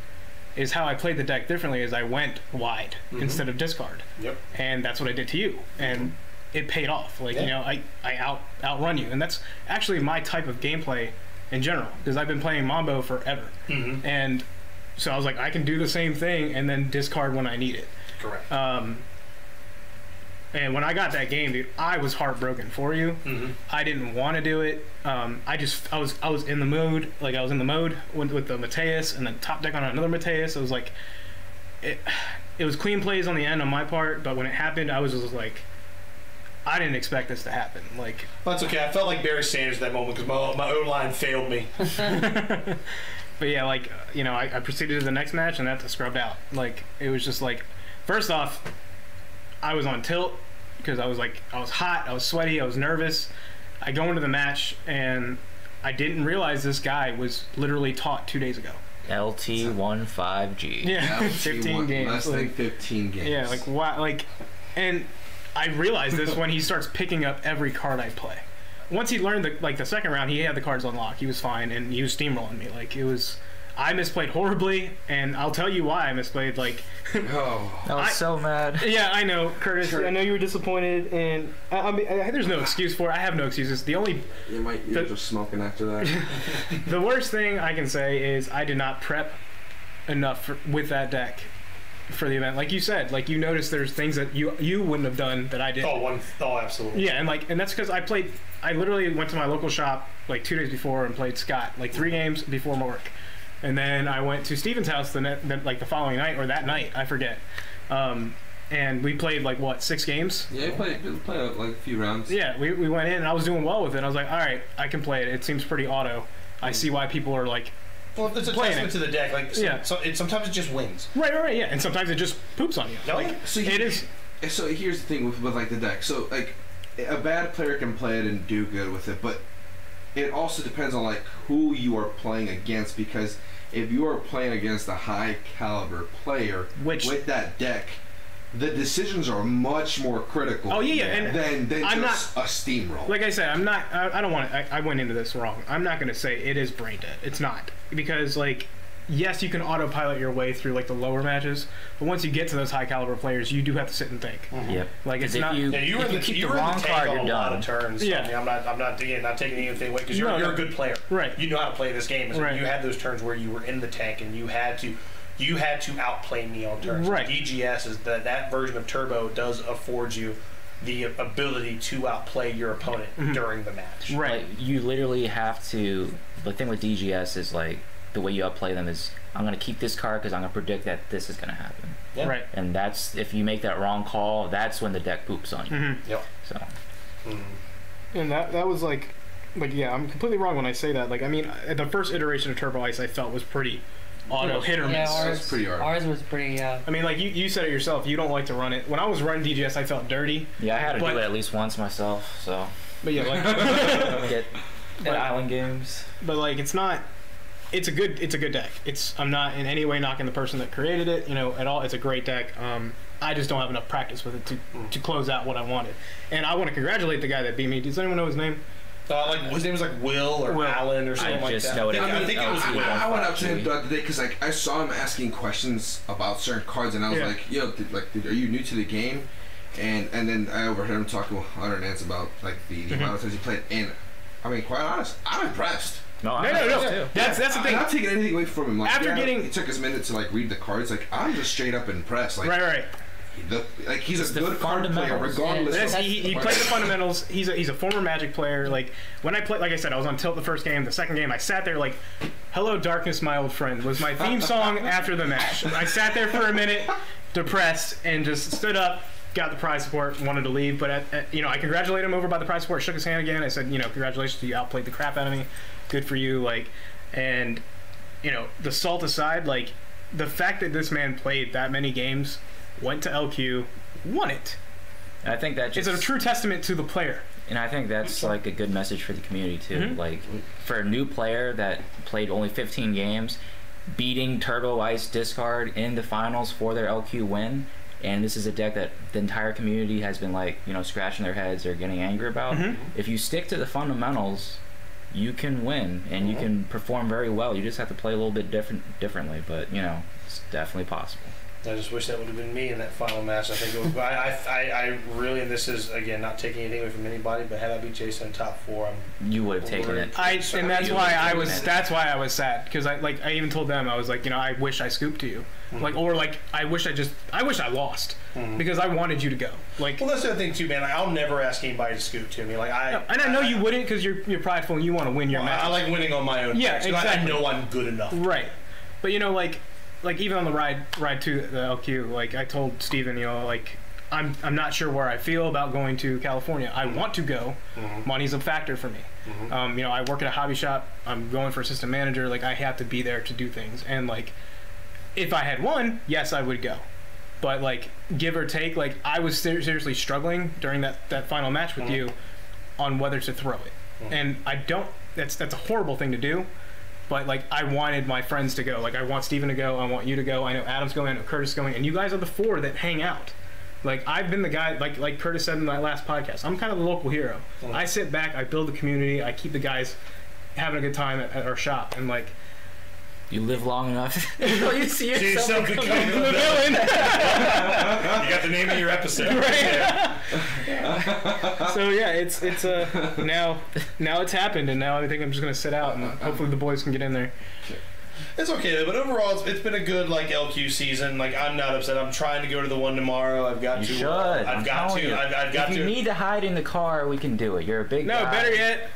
is how I played the deck differently. Is I went wide mm-hmm. instead of discard Yep. and that's what I did to you, and mm-hmm. It paid off. Like you know, I I out outrun you, and that's actually my type of gameplay in general because I've been playing Mambo forever, Mm-hmm. and so I was like, I can do the same thing and then discard when I need it. Correct. Um, and when I got that game, dude, I was heartbroken for you. Mhm. I didn't want to do it. Um, I just I was I was in the mood, like I was in the mode with, with the Mateus and then top deck on another Mateus. It was like it it was clean plays on the end on my part, but when it happened, I was just like I didn't expect this to happen. Like that's okay. I felt like Barry Sanders at that moment because my my O line failed me. [LAUGHS] [LAUGHS] But yeah, like you know, I, I proceeded to the next match and that's scrubbed out. Like it was just like, first off, I was on tilt because I was like I was hot, I was sweaty, I was nervous. I go into the match and I didn't realize this guy was literally taught two days ago. LT one five G. Yeah, Yeah, [LAUGHS] 15 games. Less than 15 games. yeah, like what? Like, and I realized this when he starts picking up every card I play. Once he learned the like the second round, he had the cards unlocked. He was fine, and he was steamrolling me. Like it was, I misplayed horribly, and I'll tell you why I misplayed. Like, [LAUGHS] Oh. I was so mad. yeah, I know, Curtis. Sure. I know you were disappointed, and I, I mean, I, there's no ah. excuse for it. I have no excuses. The only, You might, you're The- just smoking after that. [LAUGHS] the worst thing I can say is I did not prep enough for, with that deck for the event. Like you said, like you noticed there's things that you you wouldn't have done that I did. Oh, one. Oh, absolutely. Yeah, and like, and that's because I played. I literally went to my local shop like two days before and played Scott like three games before my work, and then I went to Steven's house the, net, the like the following night or that night I forget, um, and we played like what six games. yeah, we played, you played like a few rounds. Yeah, we, we went in and I was doing well with it. I was like, all right, I can play it. It seems pretty auto. I see why people are like, Well, it's a Playing testament it. to the deck. Like, so, Yeah. so it, sometimes it just wins. right, right, right, yeah. And sometimes it just poops on you. No, Like, So it is. So here's the thing with, with like the deck. So like a bad player can play it and do good with it, but it also depends on like who you are playing against because if you are playing against a high caliber player Which- with that deck, the decisions are much more critical. Oh, yeah, yeah, and than than I'm just a steamroll. Like I said, I'm not. I, I don't want to. I, I went into this wrong. I'm not going to say it is brain dead. It's not because like, yes, you can autopilot your way through like the lower matches, but once you get to those high caliber players, you do have to sit and think. Mm-hmm. Yep. Like it's if not. you, Yeah, you were if you the, keep you the wrong the card, on you're a lot done. of turns. Yeah. I mean, I'm not. I'm not. Again, not taking anything away because you're, No, you're no. a good player. Right. You know how to play this game. So Right. You had those turns where you were in the tank and you had to. You had to outplay me on turns. Right. DGS is that that version of Turbo does afford you the ability to outplay your opponent during the match. Mm-hmm. Right. Like, you literally have to. The thing with DGS is like the way you outplay them is I'm gonna keep this card because I'm gonna predict that this is gonna happen, Yeah. Right. and that's if you make that wrong call, that's when the deck poops on you. Mm-hmm. Yep. So And that that was like, like yeah, I'm completely wrong when I say that. Like I mean, the first iteration of Turbo Ice I felt was pretty auto hit or Yeah, miss. ours, That's pretty hard. ours was pretty. Uh, I mean, like you, you said it yourself. You don't like to run it. When I was running DGS, I felt dirty. yeah, I had to But- do it at least once myself. So But yeah, like, [LAUGHS] get [LAUGHS] But- at island games. but like it's not. It's a good. It's a good deck. It's. I'm not in any way knocking the person that created it. You know, at all. It's a great deck. Um, I just don't have enough practice with it to to close out what I wanted. And I want to congratulate the guy that beat me. Does anyone know his name? Uh, like his name was like Will or Will. Alan or something like just that. know it I think, as I think it was LT. Will. I, I went up to him Actually. the other day because like I saw him asking questions about certain cards, and I was Yeah. like, "Yo, did, like, did, are you new to the game?" and and then I overheard him talking with Hunter Nance about like the, the amount of times he played, and I mean, quite honest, I'm impressed. No, I'm No, no, no. too. That's that's the thing. I'm not taking anything away from him. Like, After yeah, getting- it took his minute to like read the cards. Like I'm just straight up impressed. Like Right, right. The, like he's It's a good card player, fundamentals. regardless. Yeah, of he, he played the [LAUGHS] fundamentals. He's a, he's a former Magic player. Like when I played, like I said, I was on tilt the first game. The second game, I sat there like, "Hello, darkness, my old friend" was my theme song [LAUGHS] after the match. I sat there for a minute, depressed, and just stood up, got the prize support, wanted to leave. But at, at, you know, I congratulated him over by the prize support, shook his hand again. I said, you know, congratulations, you outplayed the crap out of me. Good for you. Like, and you know, the salt aside, like the fact that this man played that many games, went to LQ, won it. And I think that It's a true testament to the player. And I think that's like a good message for the community too. Mhm. Like for a new player that played only 15 games, beating Turbo Ice Discard in the finals for their LQ win, and this is a deck that the entire community has been like you know scratching their heads or getting angry about. Mhm. If you stick to the fundamentals, you can win and you can perform very well. You just have to play a little bit different differently, but you know it's definitely possible. I just wish that would have been me in that final match. I think it would. I, I, I, I really, and this is again not taking anything away from anybody, but had I beat Jayson in top four, I'm You would have taken it. I So and that's why I was it. that's why I was sad because I like I even told them I was like you know I wish I scooped to you mm-hmm. like or like I wish I just I wish I lost mm-hmm. because I wanted you to go like Well, that's the other thing too, man. Like, I'll never ask anybody to scoot to me. Like I, and I know you wouldn't because you're you're prideful and you want to win your Well, match I like winning on my own. Yeah, terms, 'cause I- exactly. I know I'm good enough. right but you know like like even on the ride ride to the LQ like I told Steven you know like I'm I'm not sure where I feel about going to California. I want to go. Mm-hmm. Money's a factor for me. Mm-hmm. Um, you know I work at a hobby shop. I'm going for assistant manager. Like I have to be there to do things. And like if I had won yes I would go. But like give or take like I was ser- seriously struggling during that that final match with mm-hmm. you on whether to throw it. And I don't that's that's a horrible thing to do but like I wanted my friends to go. Like I want Steven to go. I want you to go. I know Adam's going. I know Curtis is going. And you guys are the four that hang out. Like I've been the guy. Like like Curtis said in that last podcast. I'm kind of the local hero. Oh. I sit back. I build the community. I keep the guys having a good time at, at our shop. And like You live long enough. [LAUGHS] you see See yourself become the the villain. [LAUGHS] You got the name of your episode. so yeah, it's it's uh now now it's happened, and now I think I'm just gonna sit out, and hopefully the boys can get in there. It's okay, though, but overall, it's, it's been a good like LQ season. Like I'm not upset. I'm trying to go to the one tomorrow. I've got You to. should. I've I'm got telling to. you. I've, I've got if you to. need to hide in the car, we can do it. You're a big No, guy. better yet,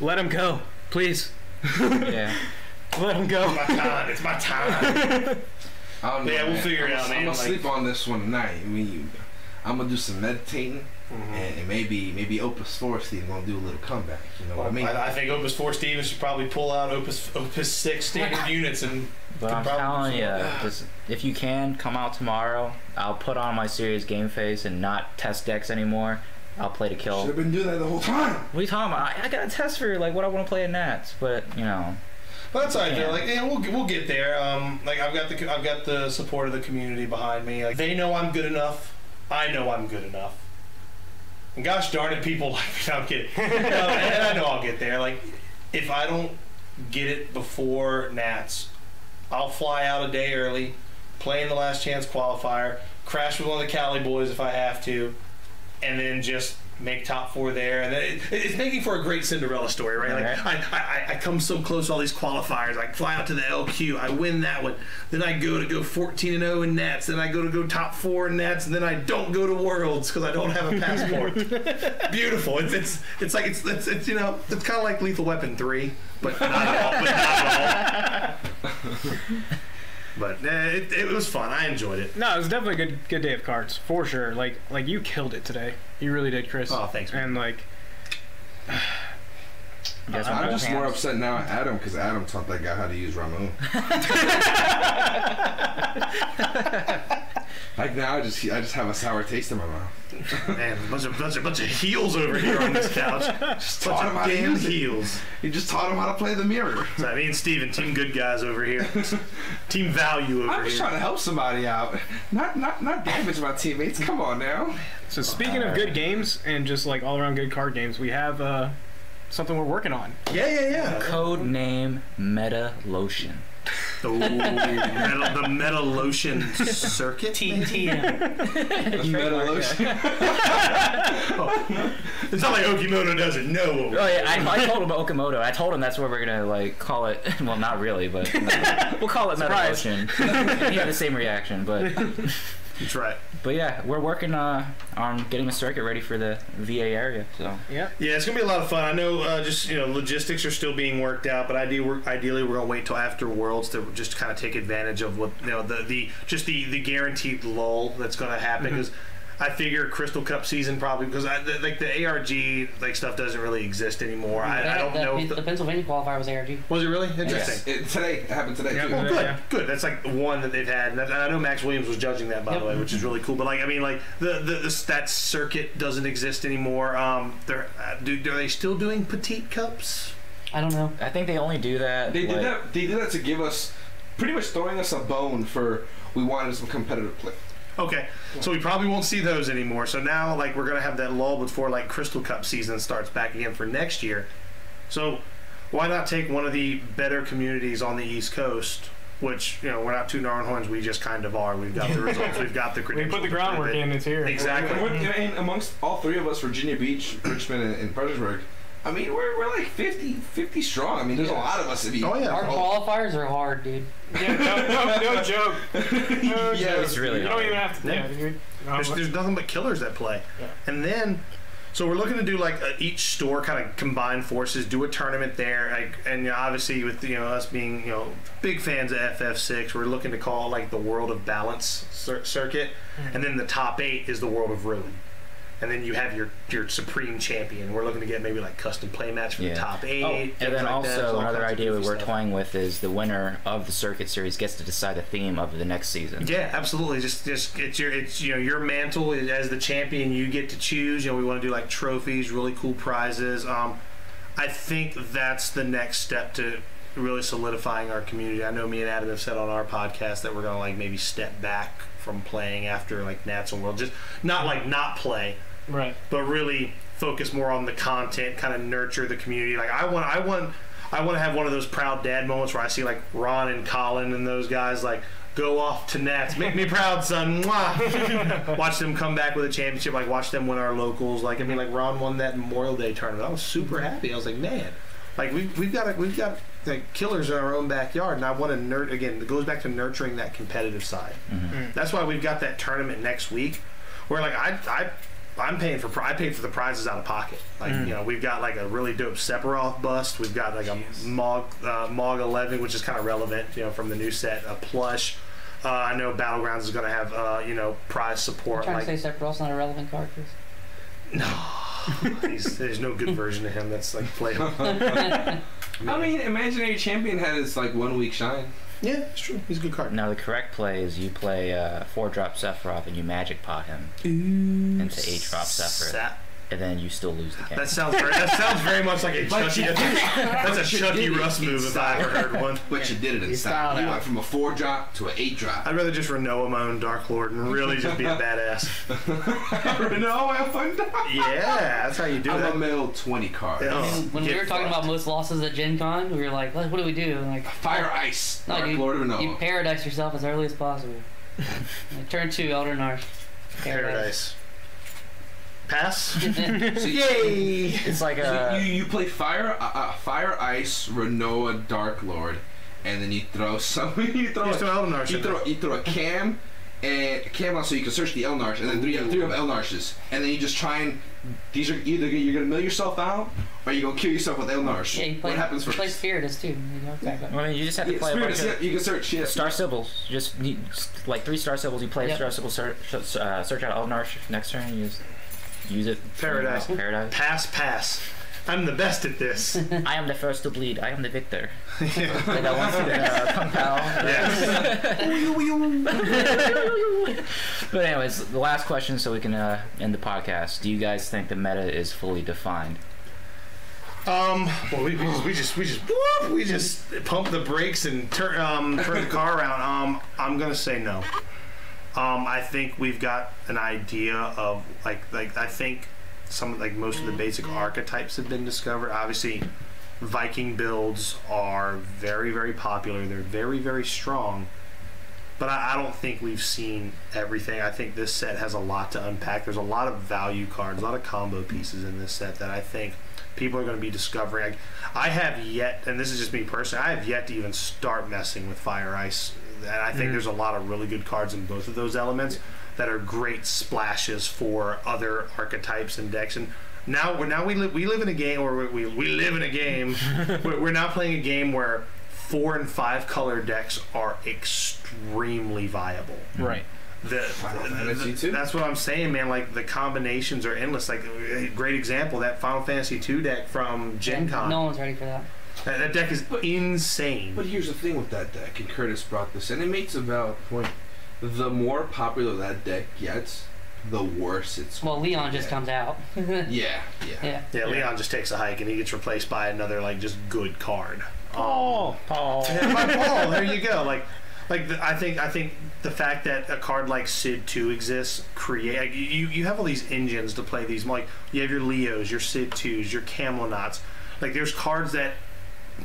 let him go, please. [LAUGHS] Yeah. [LAUGHS] Let him go. It's my time. It's my time. [LAUGHS] yeah, we'll man. figure I'm out, I'm gonna like- sleep on this one tonight. I mean, I'm gonna do some meditating, Mm-hmm. and, and maybe maybe Opus Four Steve gonna do a little comeback. You know what I mean? I, I think Opus Four Stevens should probably pull out Opus Opus Six standard units and. But I'm telling you, just, if you can come out tomorrow, I'll put on my serious game face and not test decks anymore. I'll play to kill. Should kill. have been doing that the whole time. What are you talking about? I, I got a test for like what I want to play in Nats, but you know, But that's all right. Yeah. though. Like, yeah, we'll we'll get there. Um, like I've got the I've got the support of the community behind me. Like they know I'm good enough. I know I'm good enough. And gosh darn it, people [LAUGHS] like me. No, I'm kidding. No, and I know I'll get there. Like if I don't get it before Nats, I'll fly out a day early, play in the last chance qualifier, crash with one of the Cali boys if I have to, and then just make top four there. And it, it's making for a great Cinderella story, right? Like Right. I, I, I come so close to all these qualifiers. I fly out to the LQ. I win that one. Then I go to go 14 and 0 in Nats. Then I go to go top four in Nats. And then I don't go to Worlds because I don't have a passport. [LAUGHS] Beautiful. It's, it's it's like it's, it's it's you know it's kind of like Lethal Weapon three, but not all. But, not at all. [LAUGHS] but uh, it, it was fun. I enjoyed it. No, it was definitely a good good day of cards for sure. Like like you killed it today. You really did, Chris. Oh, thanks, man. And like [SIGHS] you guys want I'm both just more upset now at Adam because Adam taught that guy how to use Ramon. [LAUGHS] [LAUGHS] like now, I just I just have a sour taste in my mouth. [LAUGHS] Man, a bunch of bunch of bunch of heels over here on this couch. [LAUGHS] Just bunch taught him how to damn use heels. He just taught him how to play the mirror. So me and Steven, team good guys over here. [LAUGHS] team value over I'm just here. trying to help somebody out, not not not damage my teammates. Come on now. so speaking of good games and just like all around good card games, we have uh something we're working on. Yeah, yeah, yeah. Code name Meta Lotion. The metal, the metal lotion circuit. TTM. Metal Ocean. It's not like Okimoto doesn't know. Oh yeah, I, I told him about Okamoto. I told him that's what we're gonna like call it. [LAUGHS] Well, not really, but [LAUGHS] we'll call it Metal Surprise. Ocean. he had the same reaction, but [LAUGHS] That's right. but yeah, we're working uh, on getting the circuit ready for the VA area. So Yeah, yeah, it's gonna be a lot of fun. I know, uh, just you know, logistics are still being worked out, but ideally, we're, ideally, we're gonna wait till after Worlds to just kind of take advantage of what you know the the just the the guaranteed lull that's gonna happen because. I figure Crystal Cup season probably because I, the, like the ARG like stuff doesn't really exist anymore. I, I don't the, know. If the, the, Pennsylvania qualifier was ARG. was it really interesting? Yes, it, today it happened today Yeah, too. well, Well, good, Yeah. good. That's like one that they've had, and I I know Max Williams was judging that by Yep. the way, which is really cool. But like, I mean, like the the, the that circuit doesn't exist anymore. Um, they're uh, do, are they still doing petite cups? I don't know. I think they only do that. They did that. They did that to give us, pretty much throwing us a bone for we wanted some competitive play. Okay, so we probably won't see those anymore. So now, like, we're gonna have that lull before like Crystal Cup season starts back again for next year. So why not take one of the better communities on the East Coast? Which you know we're not two darn horns. We just kind of are. We've got the results. We've got the credentials. [LAUGHS] We put the groundwork it. in. It's here. Exactly. And, we're- amongst all three of us, Virginia Beach, Richmond, and, and Fredericksburg, I mean, we're, we're like 50, 50 strong. I mean, there's a lot of us to be. Oh, yeah. Our qualifiers are hard, dude. [LAUGHS] Yeah, no, no, no joke. [LAUGHS] No Yeah, joke. it's really You don't even have to. Yeah. Yeah. There's, there's nothing but killers that play. Yeah. And then, so we're looking to do like uh, each store kind of combine forces, do a tournament there, like, and you know, obviously with you know us being you know big fans of FF6, we're looking to call it like the World of Balance cir- circuit, and then the top eight is the World of Ruin. And then you have your your supreme champion. We're looking to get maybe like custom play match for the top eight. Oh, and then like also another idea we were stuff. toying with is the winner of the circuit series gets to decide the theme of the next season. Yeah, absolutely. Just, just it's your, it's you know, your mantle as the champion. You get to choose. You know, we want to do like trophies, really cool prizes. Um, I think that's the next step to really solidifying our community. I know me and Adam have said on our podcast that we're gonna like maybe step back from playing after like Nats and World, just not like not play, right. but really focus more on the content, kind of nurture the community. Like I want, I want, I want to have one of those proud dad moments where I see like Ron and Colin and those guys like go off to Nats, make me proud, son. Mwah. [LAUGHS] watch them come back with a championship. Like watch them win our locals. Like I mean, like Ron won that Memorial Day tournament. I was super happy. I was like, man, like we we've got a, we've got like killers in our own backyard, and I want to nurt again. It goes back to nurturing that competitive side. Mm-hmm. That's why we've got that tournament next week, where like I I. I'm paying for pri- I paid for the prizes out of pocket. Like you know, we've got like a really dope Sephiroth bust. We've got like a Mog uh, Mog 11, which is kind of relevant, you know, from the new set. A plush. Uh, I know Battlegrounds is going to have uh, you know prize support. I'm support. trying Like to say Sephiroth's not a relevant card. Chris. [LAUGHS] he's, there's no good version of him that's like playable. [LAUGHS] [LAUGHS] I mean, Imaginary Champion had his like one week shine. Yeah, it's true. He's a good card. Now the correct play is you play uh, four drop Sephiroth and you magic pot him into eight drop Sephiroth, Sa- and then you still lose the game. that sounds very, that sounds very much like a Chucky. That's a Chucky Russ move if I ever heard one. But you did it in You style. You went from a four drop to an eight drop. I'd rather just Rinoa my own Dark Lord and really just be a [LAUGHS] badass. no, I fun Yeah, that's how you do I'm that. a mill twenty card. Yeah. Oh, when we Get were talking fucked. about most losses at Gen Con, we were like, what, what do we do? And like, Fire Ice. no, Dark dude, Lord of you paradise yourself as early as possible. [LAUGHS] turn two, Eald'narche. Paradise. Pass. [LAUGHS] So you- Yay! It's like So a you, you play fire, uh, uh, fire, ice, Rinoa, Dark Lord, and then you throw [LAUGHS] some. you throw. You throw Eald'narche You throw. You throw a cam, and a cam out so you can search the Eald'narche, and then three, three of Eald'narches, and then you just try and. These are either you're gonna mill yourself out, or you're gonna kill yourself with Eald'narche. Yeah, you play, what happens you play first? Spiritus too. You know, okay, but- I mean, you just have to Yeah, play a bunch of yeah, you can search. Yeah. star symbols. Just need, like three star symbols. You play Yep. star symbol, search, uh, search out Eald'narche. Next turn, you just use it. Paradise. Paradise. Pass, pass. I'm the best at this. [LAUGHS] I am the first to bleed. I am the victor. [LAUGHS] like I once did uh, Kung [LAUGHS] Pao. But anyways, the last question, so we can uh, end the podcast. Do you guys think the meta is fully defined? Um, well, we, we just we just we just whoop, we just pump the brakes and turn um turn the car around. Um, I'm gonna say no. Um, I think we've got an idea of like like I think some of like most of the basic archetypes have been discovered. Obviously, Viking builds are very, very popular. They're very, very strong. But I, I don't think we've seen everything. I think this set has a lot to unpack. There's a lot of value cards, a lot of combo pieces in this set that I think people are going to be discovering. I, I have yet, and this is just me personally, I have yet to even start messing with Fire Ice. And I think mm. there's a lot of really good cards in both of those elements that are great splashes for other archetypes and decks. And now we're now we live we live in a game or we, we, we live in a game. [LAUGHS] we're, we're now playing a game where four and five color decks are extremely viable. Right. The, Final the- the- that's what I'm saying, man. Like the combinations are endless. Like a great example, that Final Fantasy two deck from Gen Con. No one's ready for that. That, that deck is insane. But here's the thing with that deck, and Curtis brought this, and it makes a valid point. The more popular that deck gets, the worse it's. Well, Leon just comes out. [LAUGHS] Yeah, yeah. yeah. yeah, Leon just takes a hike and he gets replaced by another like just good card. Paul. Paul. [LAUGHS] Yeah, by Paul. There you go. Like, like the, I think I think the fact that a card like Cid Two exists create like, you you have all these engines to play these. Like you have your Leos, your Cid Twos, your Kam'lanauts. Like there's cards that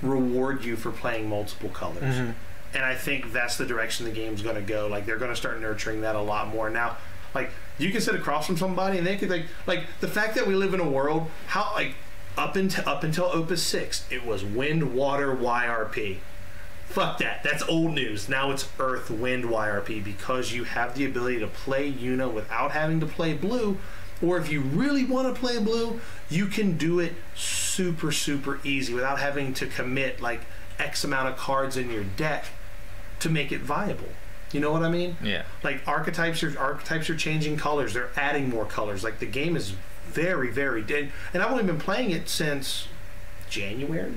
reward you for playing multiple colors. Mm-hmm. And I think that's the direction the game's going to go. Like they're going to start nurturing that a lot more now. Like you can sit across from somebody and they could like like the fact that we live in a world how like up until up until Opus Six it was Wind Water YRP. Fuck that. That's old news. Now it's Earth Wind YRP because you have the ability to play Yuna without having to play blue. Or if you really want to play blue, you can do it super, super easy without having to commit like X amount of cards in your deck to make it viable. You know what I mean? Yeah. Like archetypes are archetypes are changing colors. They're adding more colors. Like the game is very, very dead. And I've only been playing it since January.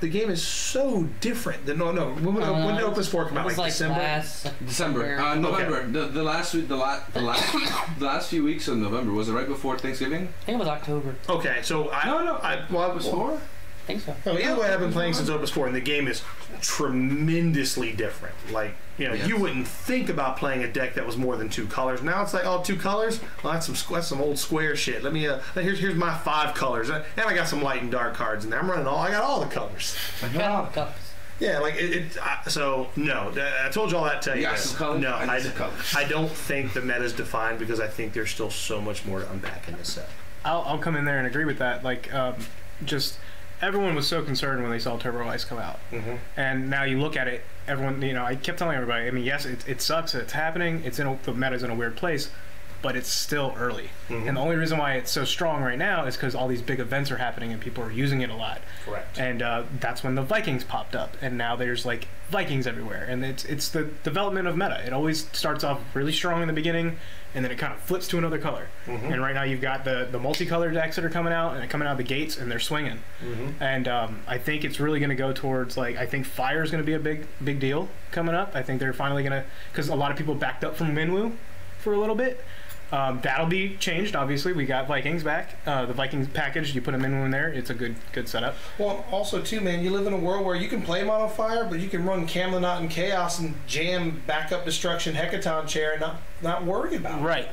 The game is so different than no no. When, when, Uh, when did Opus Four come It out? was Like, like December. last December, uh, November. The, the last week, the last, the last, [COUGHS] the last few weeks of November was it right before Thanksgiving? I think it was October. Okay, so I No, no. I, well, I was Before? I think so. Oh, either way, I've been playing since Opus 4, and the game is tremendously different. Like, you know, Yes. you wouldn't think about playing a deck that was more than two colors. Now it's like, oh, two colors? Well, that's some that's some old square shit. Let me, uh, here's here's my five colors, and I got some light and dark cards in there. I'm running all, I got all the colors. I Got all the colors. Yeah, like it. it I, so no, I told you all that to tell you. You got some colors? No, I I. I don't think the meta's defined because I think there's still so much more to unpack in this set. I'll, I'll come in there and agree with that. Like, um, just everyone was so concerned when they saw Turbo Ice come out, Mm-hmm. and now you look at it. Everyone, you know, I kept telling everybody. I mean, yes, it, it sucks. It's happening. It's in a, the meta's in a weird place, but it's still early. Mm-hmm. And the only reason why it's so strong right now is because all these big events are happening and people are using it a lot. Correct. And uh, that's when the Vikings popped up, and now there's like Vikings everywhere, and it's it's the development of meta. It always starts off really strong in the beginning, and then it kind of flips to another color. And right now you've got the the multicolor decks that are coming out, and coming out of the gates, and they're swinging. And um, I think it's really going to go towards like I think fire is going to be a big big deal coming up. I think they're finally going to because a lot of people backed up from Minwu for a little bit. Um, that'll be changed. Obviously, we got Vikings back. Uh, the Vikings package, you put them in there. It's a good good setup. Well, also too, man, you live in a world where you can play Mono Fire, but you can run Kam'lanaut and Chaos and jam backup destruction Hecatoncheir and not not worry about it. Right.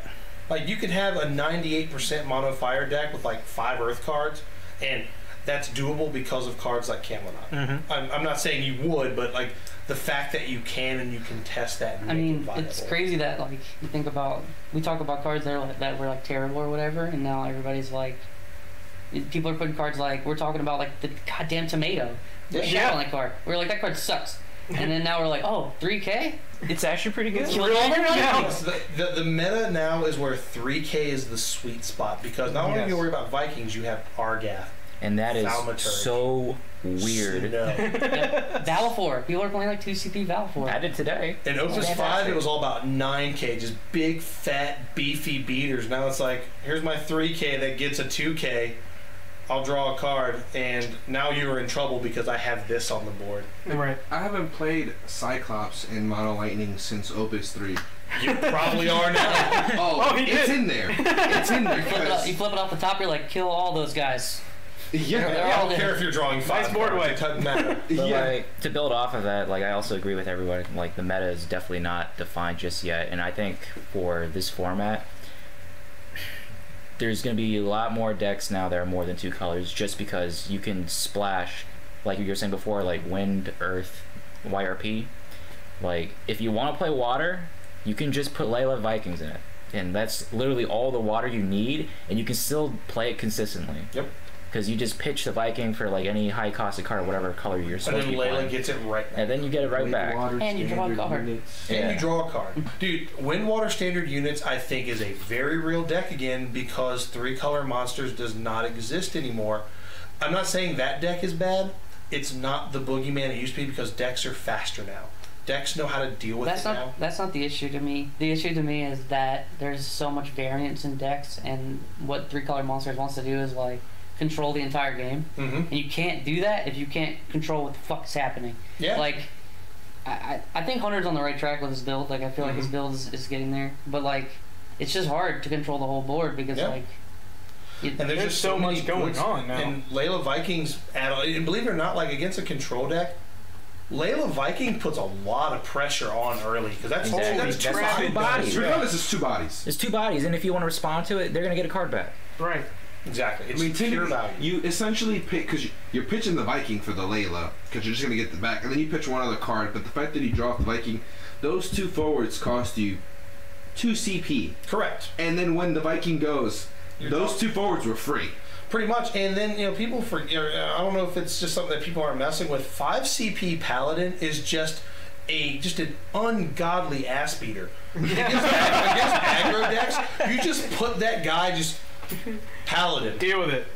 Like you could have a 98% Mono Fire deck with like five Earth cards, and that's doable because of cards like Kam'lanaut. Mm-hmm. I'm, I'm not saying you would, but like the fact that you can and you can test that. And I make it mean, viable. it's crazy that like you think about we talk about cards that are like, that were like terrible or whatever, and now everybody's like, people are putting cards like we're talking about like the goddamn tomato, Yeah. yeah. on that card. We're like that card sucks, [LAUGHS] and then now we're like, oh, 3K. It's actually pretty good. It's real now. The, the, the meta now is where 3K is the sweet spot because not only do you worry about Vikings, you have Argath. And that is Thaumaturge. so weird. No. [LAUGHS] Valefor. People are playing like 2CP Valefor. I did today. In Opus Fantastic. 5, it was all about 9K, just big, fat, beefy beaters. Now it's like, here's my 3K that gets a 2K. I'll draw a card, and now you're in trouble because I have this on the board. Right. I haven't played Cyclops in Mono Lightning since Opus 3. You probably are now. [LAUGHS] Oh, Oh, he it's did. in there. It's in there. You flip, it up, you flip it off the top, you're like, kill all those guys. Yeah. I don't care if you're drawing five board cards, wipe. It doesn't matter. [LAUGHS] But Yeah. like to build off of that, like I also agree with everyone. Like the meta is definitely not defined just yet, and I think for this format, there's going to be a lot more decks now that are more than two colors, just because you can splash, like you were saying before, like wind, earth, YRP. Like if you want to play water, you can just put Leila Vikings in it, and that's literally all the water you need, and you can still play it consistently. Yep. Because you just pitch the Viking for like any high costed card, whatever color you're And supposed then to be Leila playing, gets it right back. and then you get it right back. And you draw a card. And Yeah. you draw a card. Dude, Windwater Standard Units, I think, is a very real deck again because three color monsters does not exist anymore. I'm not saying that deck is bad. It's not the boogeyman it used to be because decks are faster now. Decks know how to deal with That's it not now. that's not the issue to me. The issue to me is that there's so much variance in decks, and what three color monsters wants to do is like control the entire game, Mm-hmm. and you can't do that if you can't control what the fuck's happening. Yeah. Like, I, I I think Hunter's on the right track with his build. Like, I feel like his Mhm. build is, is getting there, but like, it's just hard to control the whole board because Yeah. like. You, and there's, There's just so so, much going woods- on now. And Leila Vikings, add, and believe it or not, like against a control deck, Leila Viking puts a lot of pressure on early because that's Exactly. that's two That's two bodies. Three colors is two bodies. It's two bodies, and if you want to respond to it, they're gonna get a card back. Right. Exactly. It's I mean, pure value. you essentially pick because you're pitching the Viking for the Leila because you're just gonna get the back, and then you pitch one other card. But the fact that you draw off the Viking, those two forwards cost you two CP, Correct. and then when the Viking goes, You're those done. two forwards were free. Pretty much, and then you know people forget. I don't know if it's just something that people aren't messing with. Five CP Paladin is just a just an ungodly ass beater. [LAUGHS] against, against aggro decks, you just put that guy just [LAUGHS] Paladin. Deal with it.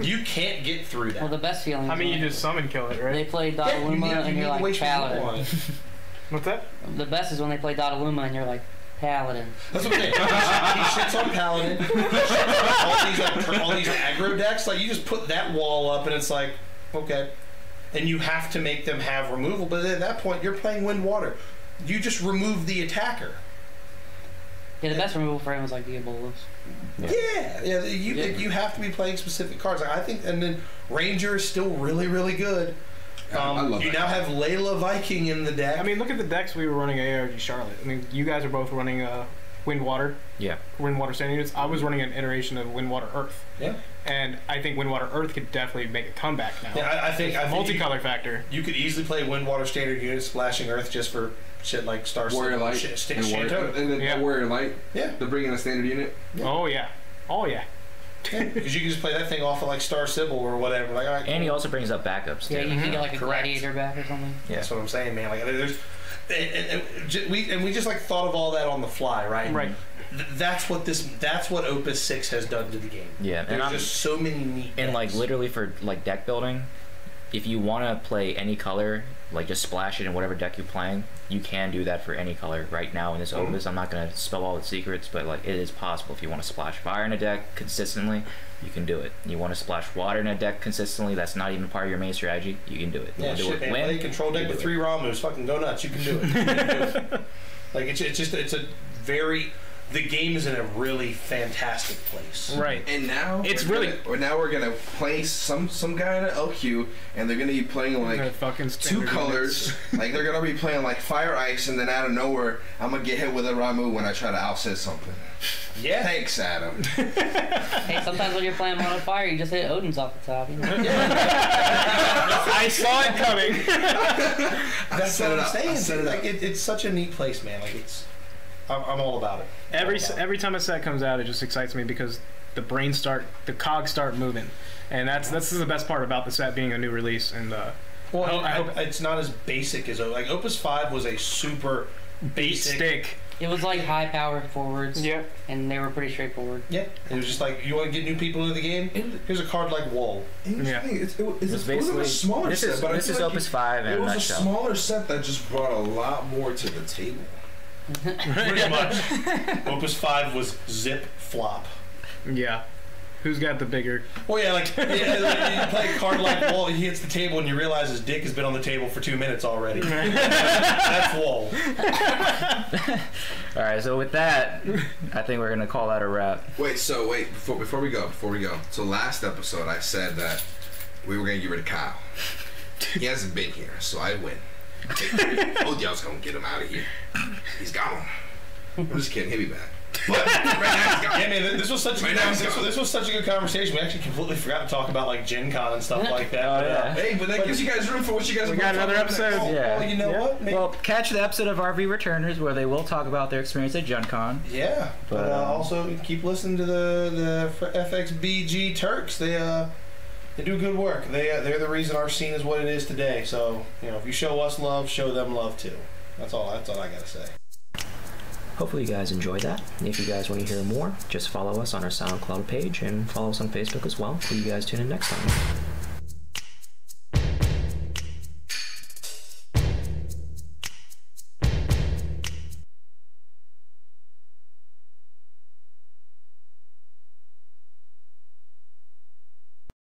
You can't get through that. well, the best feeling. I is mean, you just summon kill it, right? They right? play Yeah, you Dadaluma need- you and you're like waste Paladin. one. [LAUGHS] What's that? The best is when they play Dadaluma and you're like Paladin. That's what I'm saying. He shits on Paladin. He shits on all these like, all these aggro decks. Like you just put that wall up, and it's like, okay. And you have to make them have removal, but at that point, you're playing wind water. You just remove the attacker. Yeah, the best removal for him was like the Ebolas. Yeah, yeah. You Yeah. you have to be playing specific cards. Like, I think, and then Ranger is still really really good. Yeah, I Um, love you that. now have Leila Viking in the deck. I mean, look at the decks we were running ARG Charlotte. I mean, you guys are both running uh, Wind Water, Yeah. Wind Water Standard units. I was running an iteration of Wind Water Earth. yeah, And I think Wind Water Earth could definitely make a comeback now. yeah. I, I think I think you- Multicolor factor. You could easily play Wind Water Standard units, Splashing Earth, just for shit like Star Warrior City, Light Sh- St- and Warrior, Shanto. and then Yeah. Warrior Light. Yeah, They're bringing a standard unit. Oh yeah. Oh yeah. because [LAUGHS] you can just play that thing off of like Star Sibyl or whatever. Like, all right, And he also brings up backups too. Yeah, you can get like a Correct. gladiator back or something. Yeah. that's what I'm saying, man. Like, there's. And, and, and we and we just like thought of all that on the fly, right? Right. Th- that's what this. That's what Opus Six has done to the game. Yeah, and There's I'm, just so many neat. and like literally for like deck building, if you want to play any color, like just splash it in whatever deck you're playing, you can do that for any color right now in this Mhm. opus. I'm not gonna spell all the secrets, but like it is possible if you want to splash fire in a deck consistently, you can do it. You want to splash water in a deck consistently, that's not even part of your main strategy, you can do it. You Yeah, do shit, it man. when, Play a control deck with three it. Ramuhs. Fucking go nuts. You can do it. You can do it. Like it's, it's just it's a very the game is in a really fantastic place. Right. And now It's we're really- gonna, or now we're gonna play some some guy in an LQ, and they're gonna be playing like fucking two colors. like they're gonna be playing like fire ice, and then out of nowhere, I'm gonna get hit with a Ramuh when I try to outset something. Yeah. Thanks, Adam. [LAUGHS] Hey, sometimes when you're playing Mono Fire, you just hit Odin's off the top. You [LAUGHS] know? [LAUGHS] I saw it coming. That's set what it I'm up. I saying. set it like up. it, it's such a neat place, man. Like it's I'm, I'm all about it. Every about every time a set comes out, it just excites me because the brains start, the cogs start moving, and that's that's the best part about the set being a new release. And uh, well, I hope- I I- hope- it's not as basic as like Opus Five was a super basic. stick. It was like high powered forwards, Yeah. and they were pretty straightforward. Yeah, it was just like you want to get new people into the game. Here's a card like Wall. Yeah. It's, it, it's, It's it wasn't basically a smaller this set, is but I this is like Opus you- Five in It was a nutshell. smaller set that just brought a lot more to the table. Pretty [LAUGHS] much. Opus Five was zip flop. Yeah. Who's got the bigger? Well, yeah, like, yeah, like, you play a card like Wall, he hits the table, and you realize his dick has been on the table for two minutes already. That's Wall. [LAUGHS] All right, so with that, I think we're gonna call that a wrap. Wait, so wait before before we go, before we go. So last episode I said that we were gonna get rid of Kyle. He hasn't been here, so I win. Told y'all I was gonna get him out of here. He's gone. I'm just kidding. He'll be back. But right now. Yeah, man, this was such a Right good, now, this, it's this was such a good conversation. We actually completely forgot to talk about like Gen Con and stuff like that. Oh, but, uh, yeah. Hey, but that gives you guys room for what you guys We want got another about next. episode. Yeah. Well, you know Yeah. what? Maybe- Well, catch the episode of RV Returners where they will talk about their experience at Gen Con. Yeah, but, But, uh, um, also keep listening to the the FXBG Turks. They uh they do good work. They uh, they're the reason our scene is what it is today. So you know, if you show us love, show them love too. That's all. That's all I gotta say. Hopefully, you guys enjoyed that. If you guys want to hear more, just follow us on our SoundCloud page and follow us on Facebook as well. See you guys tune in next time.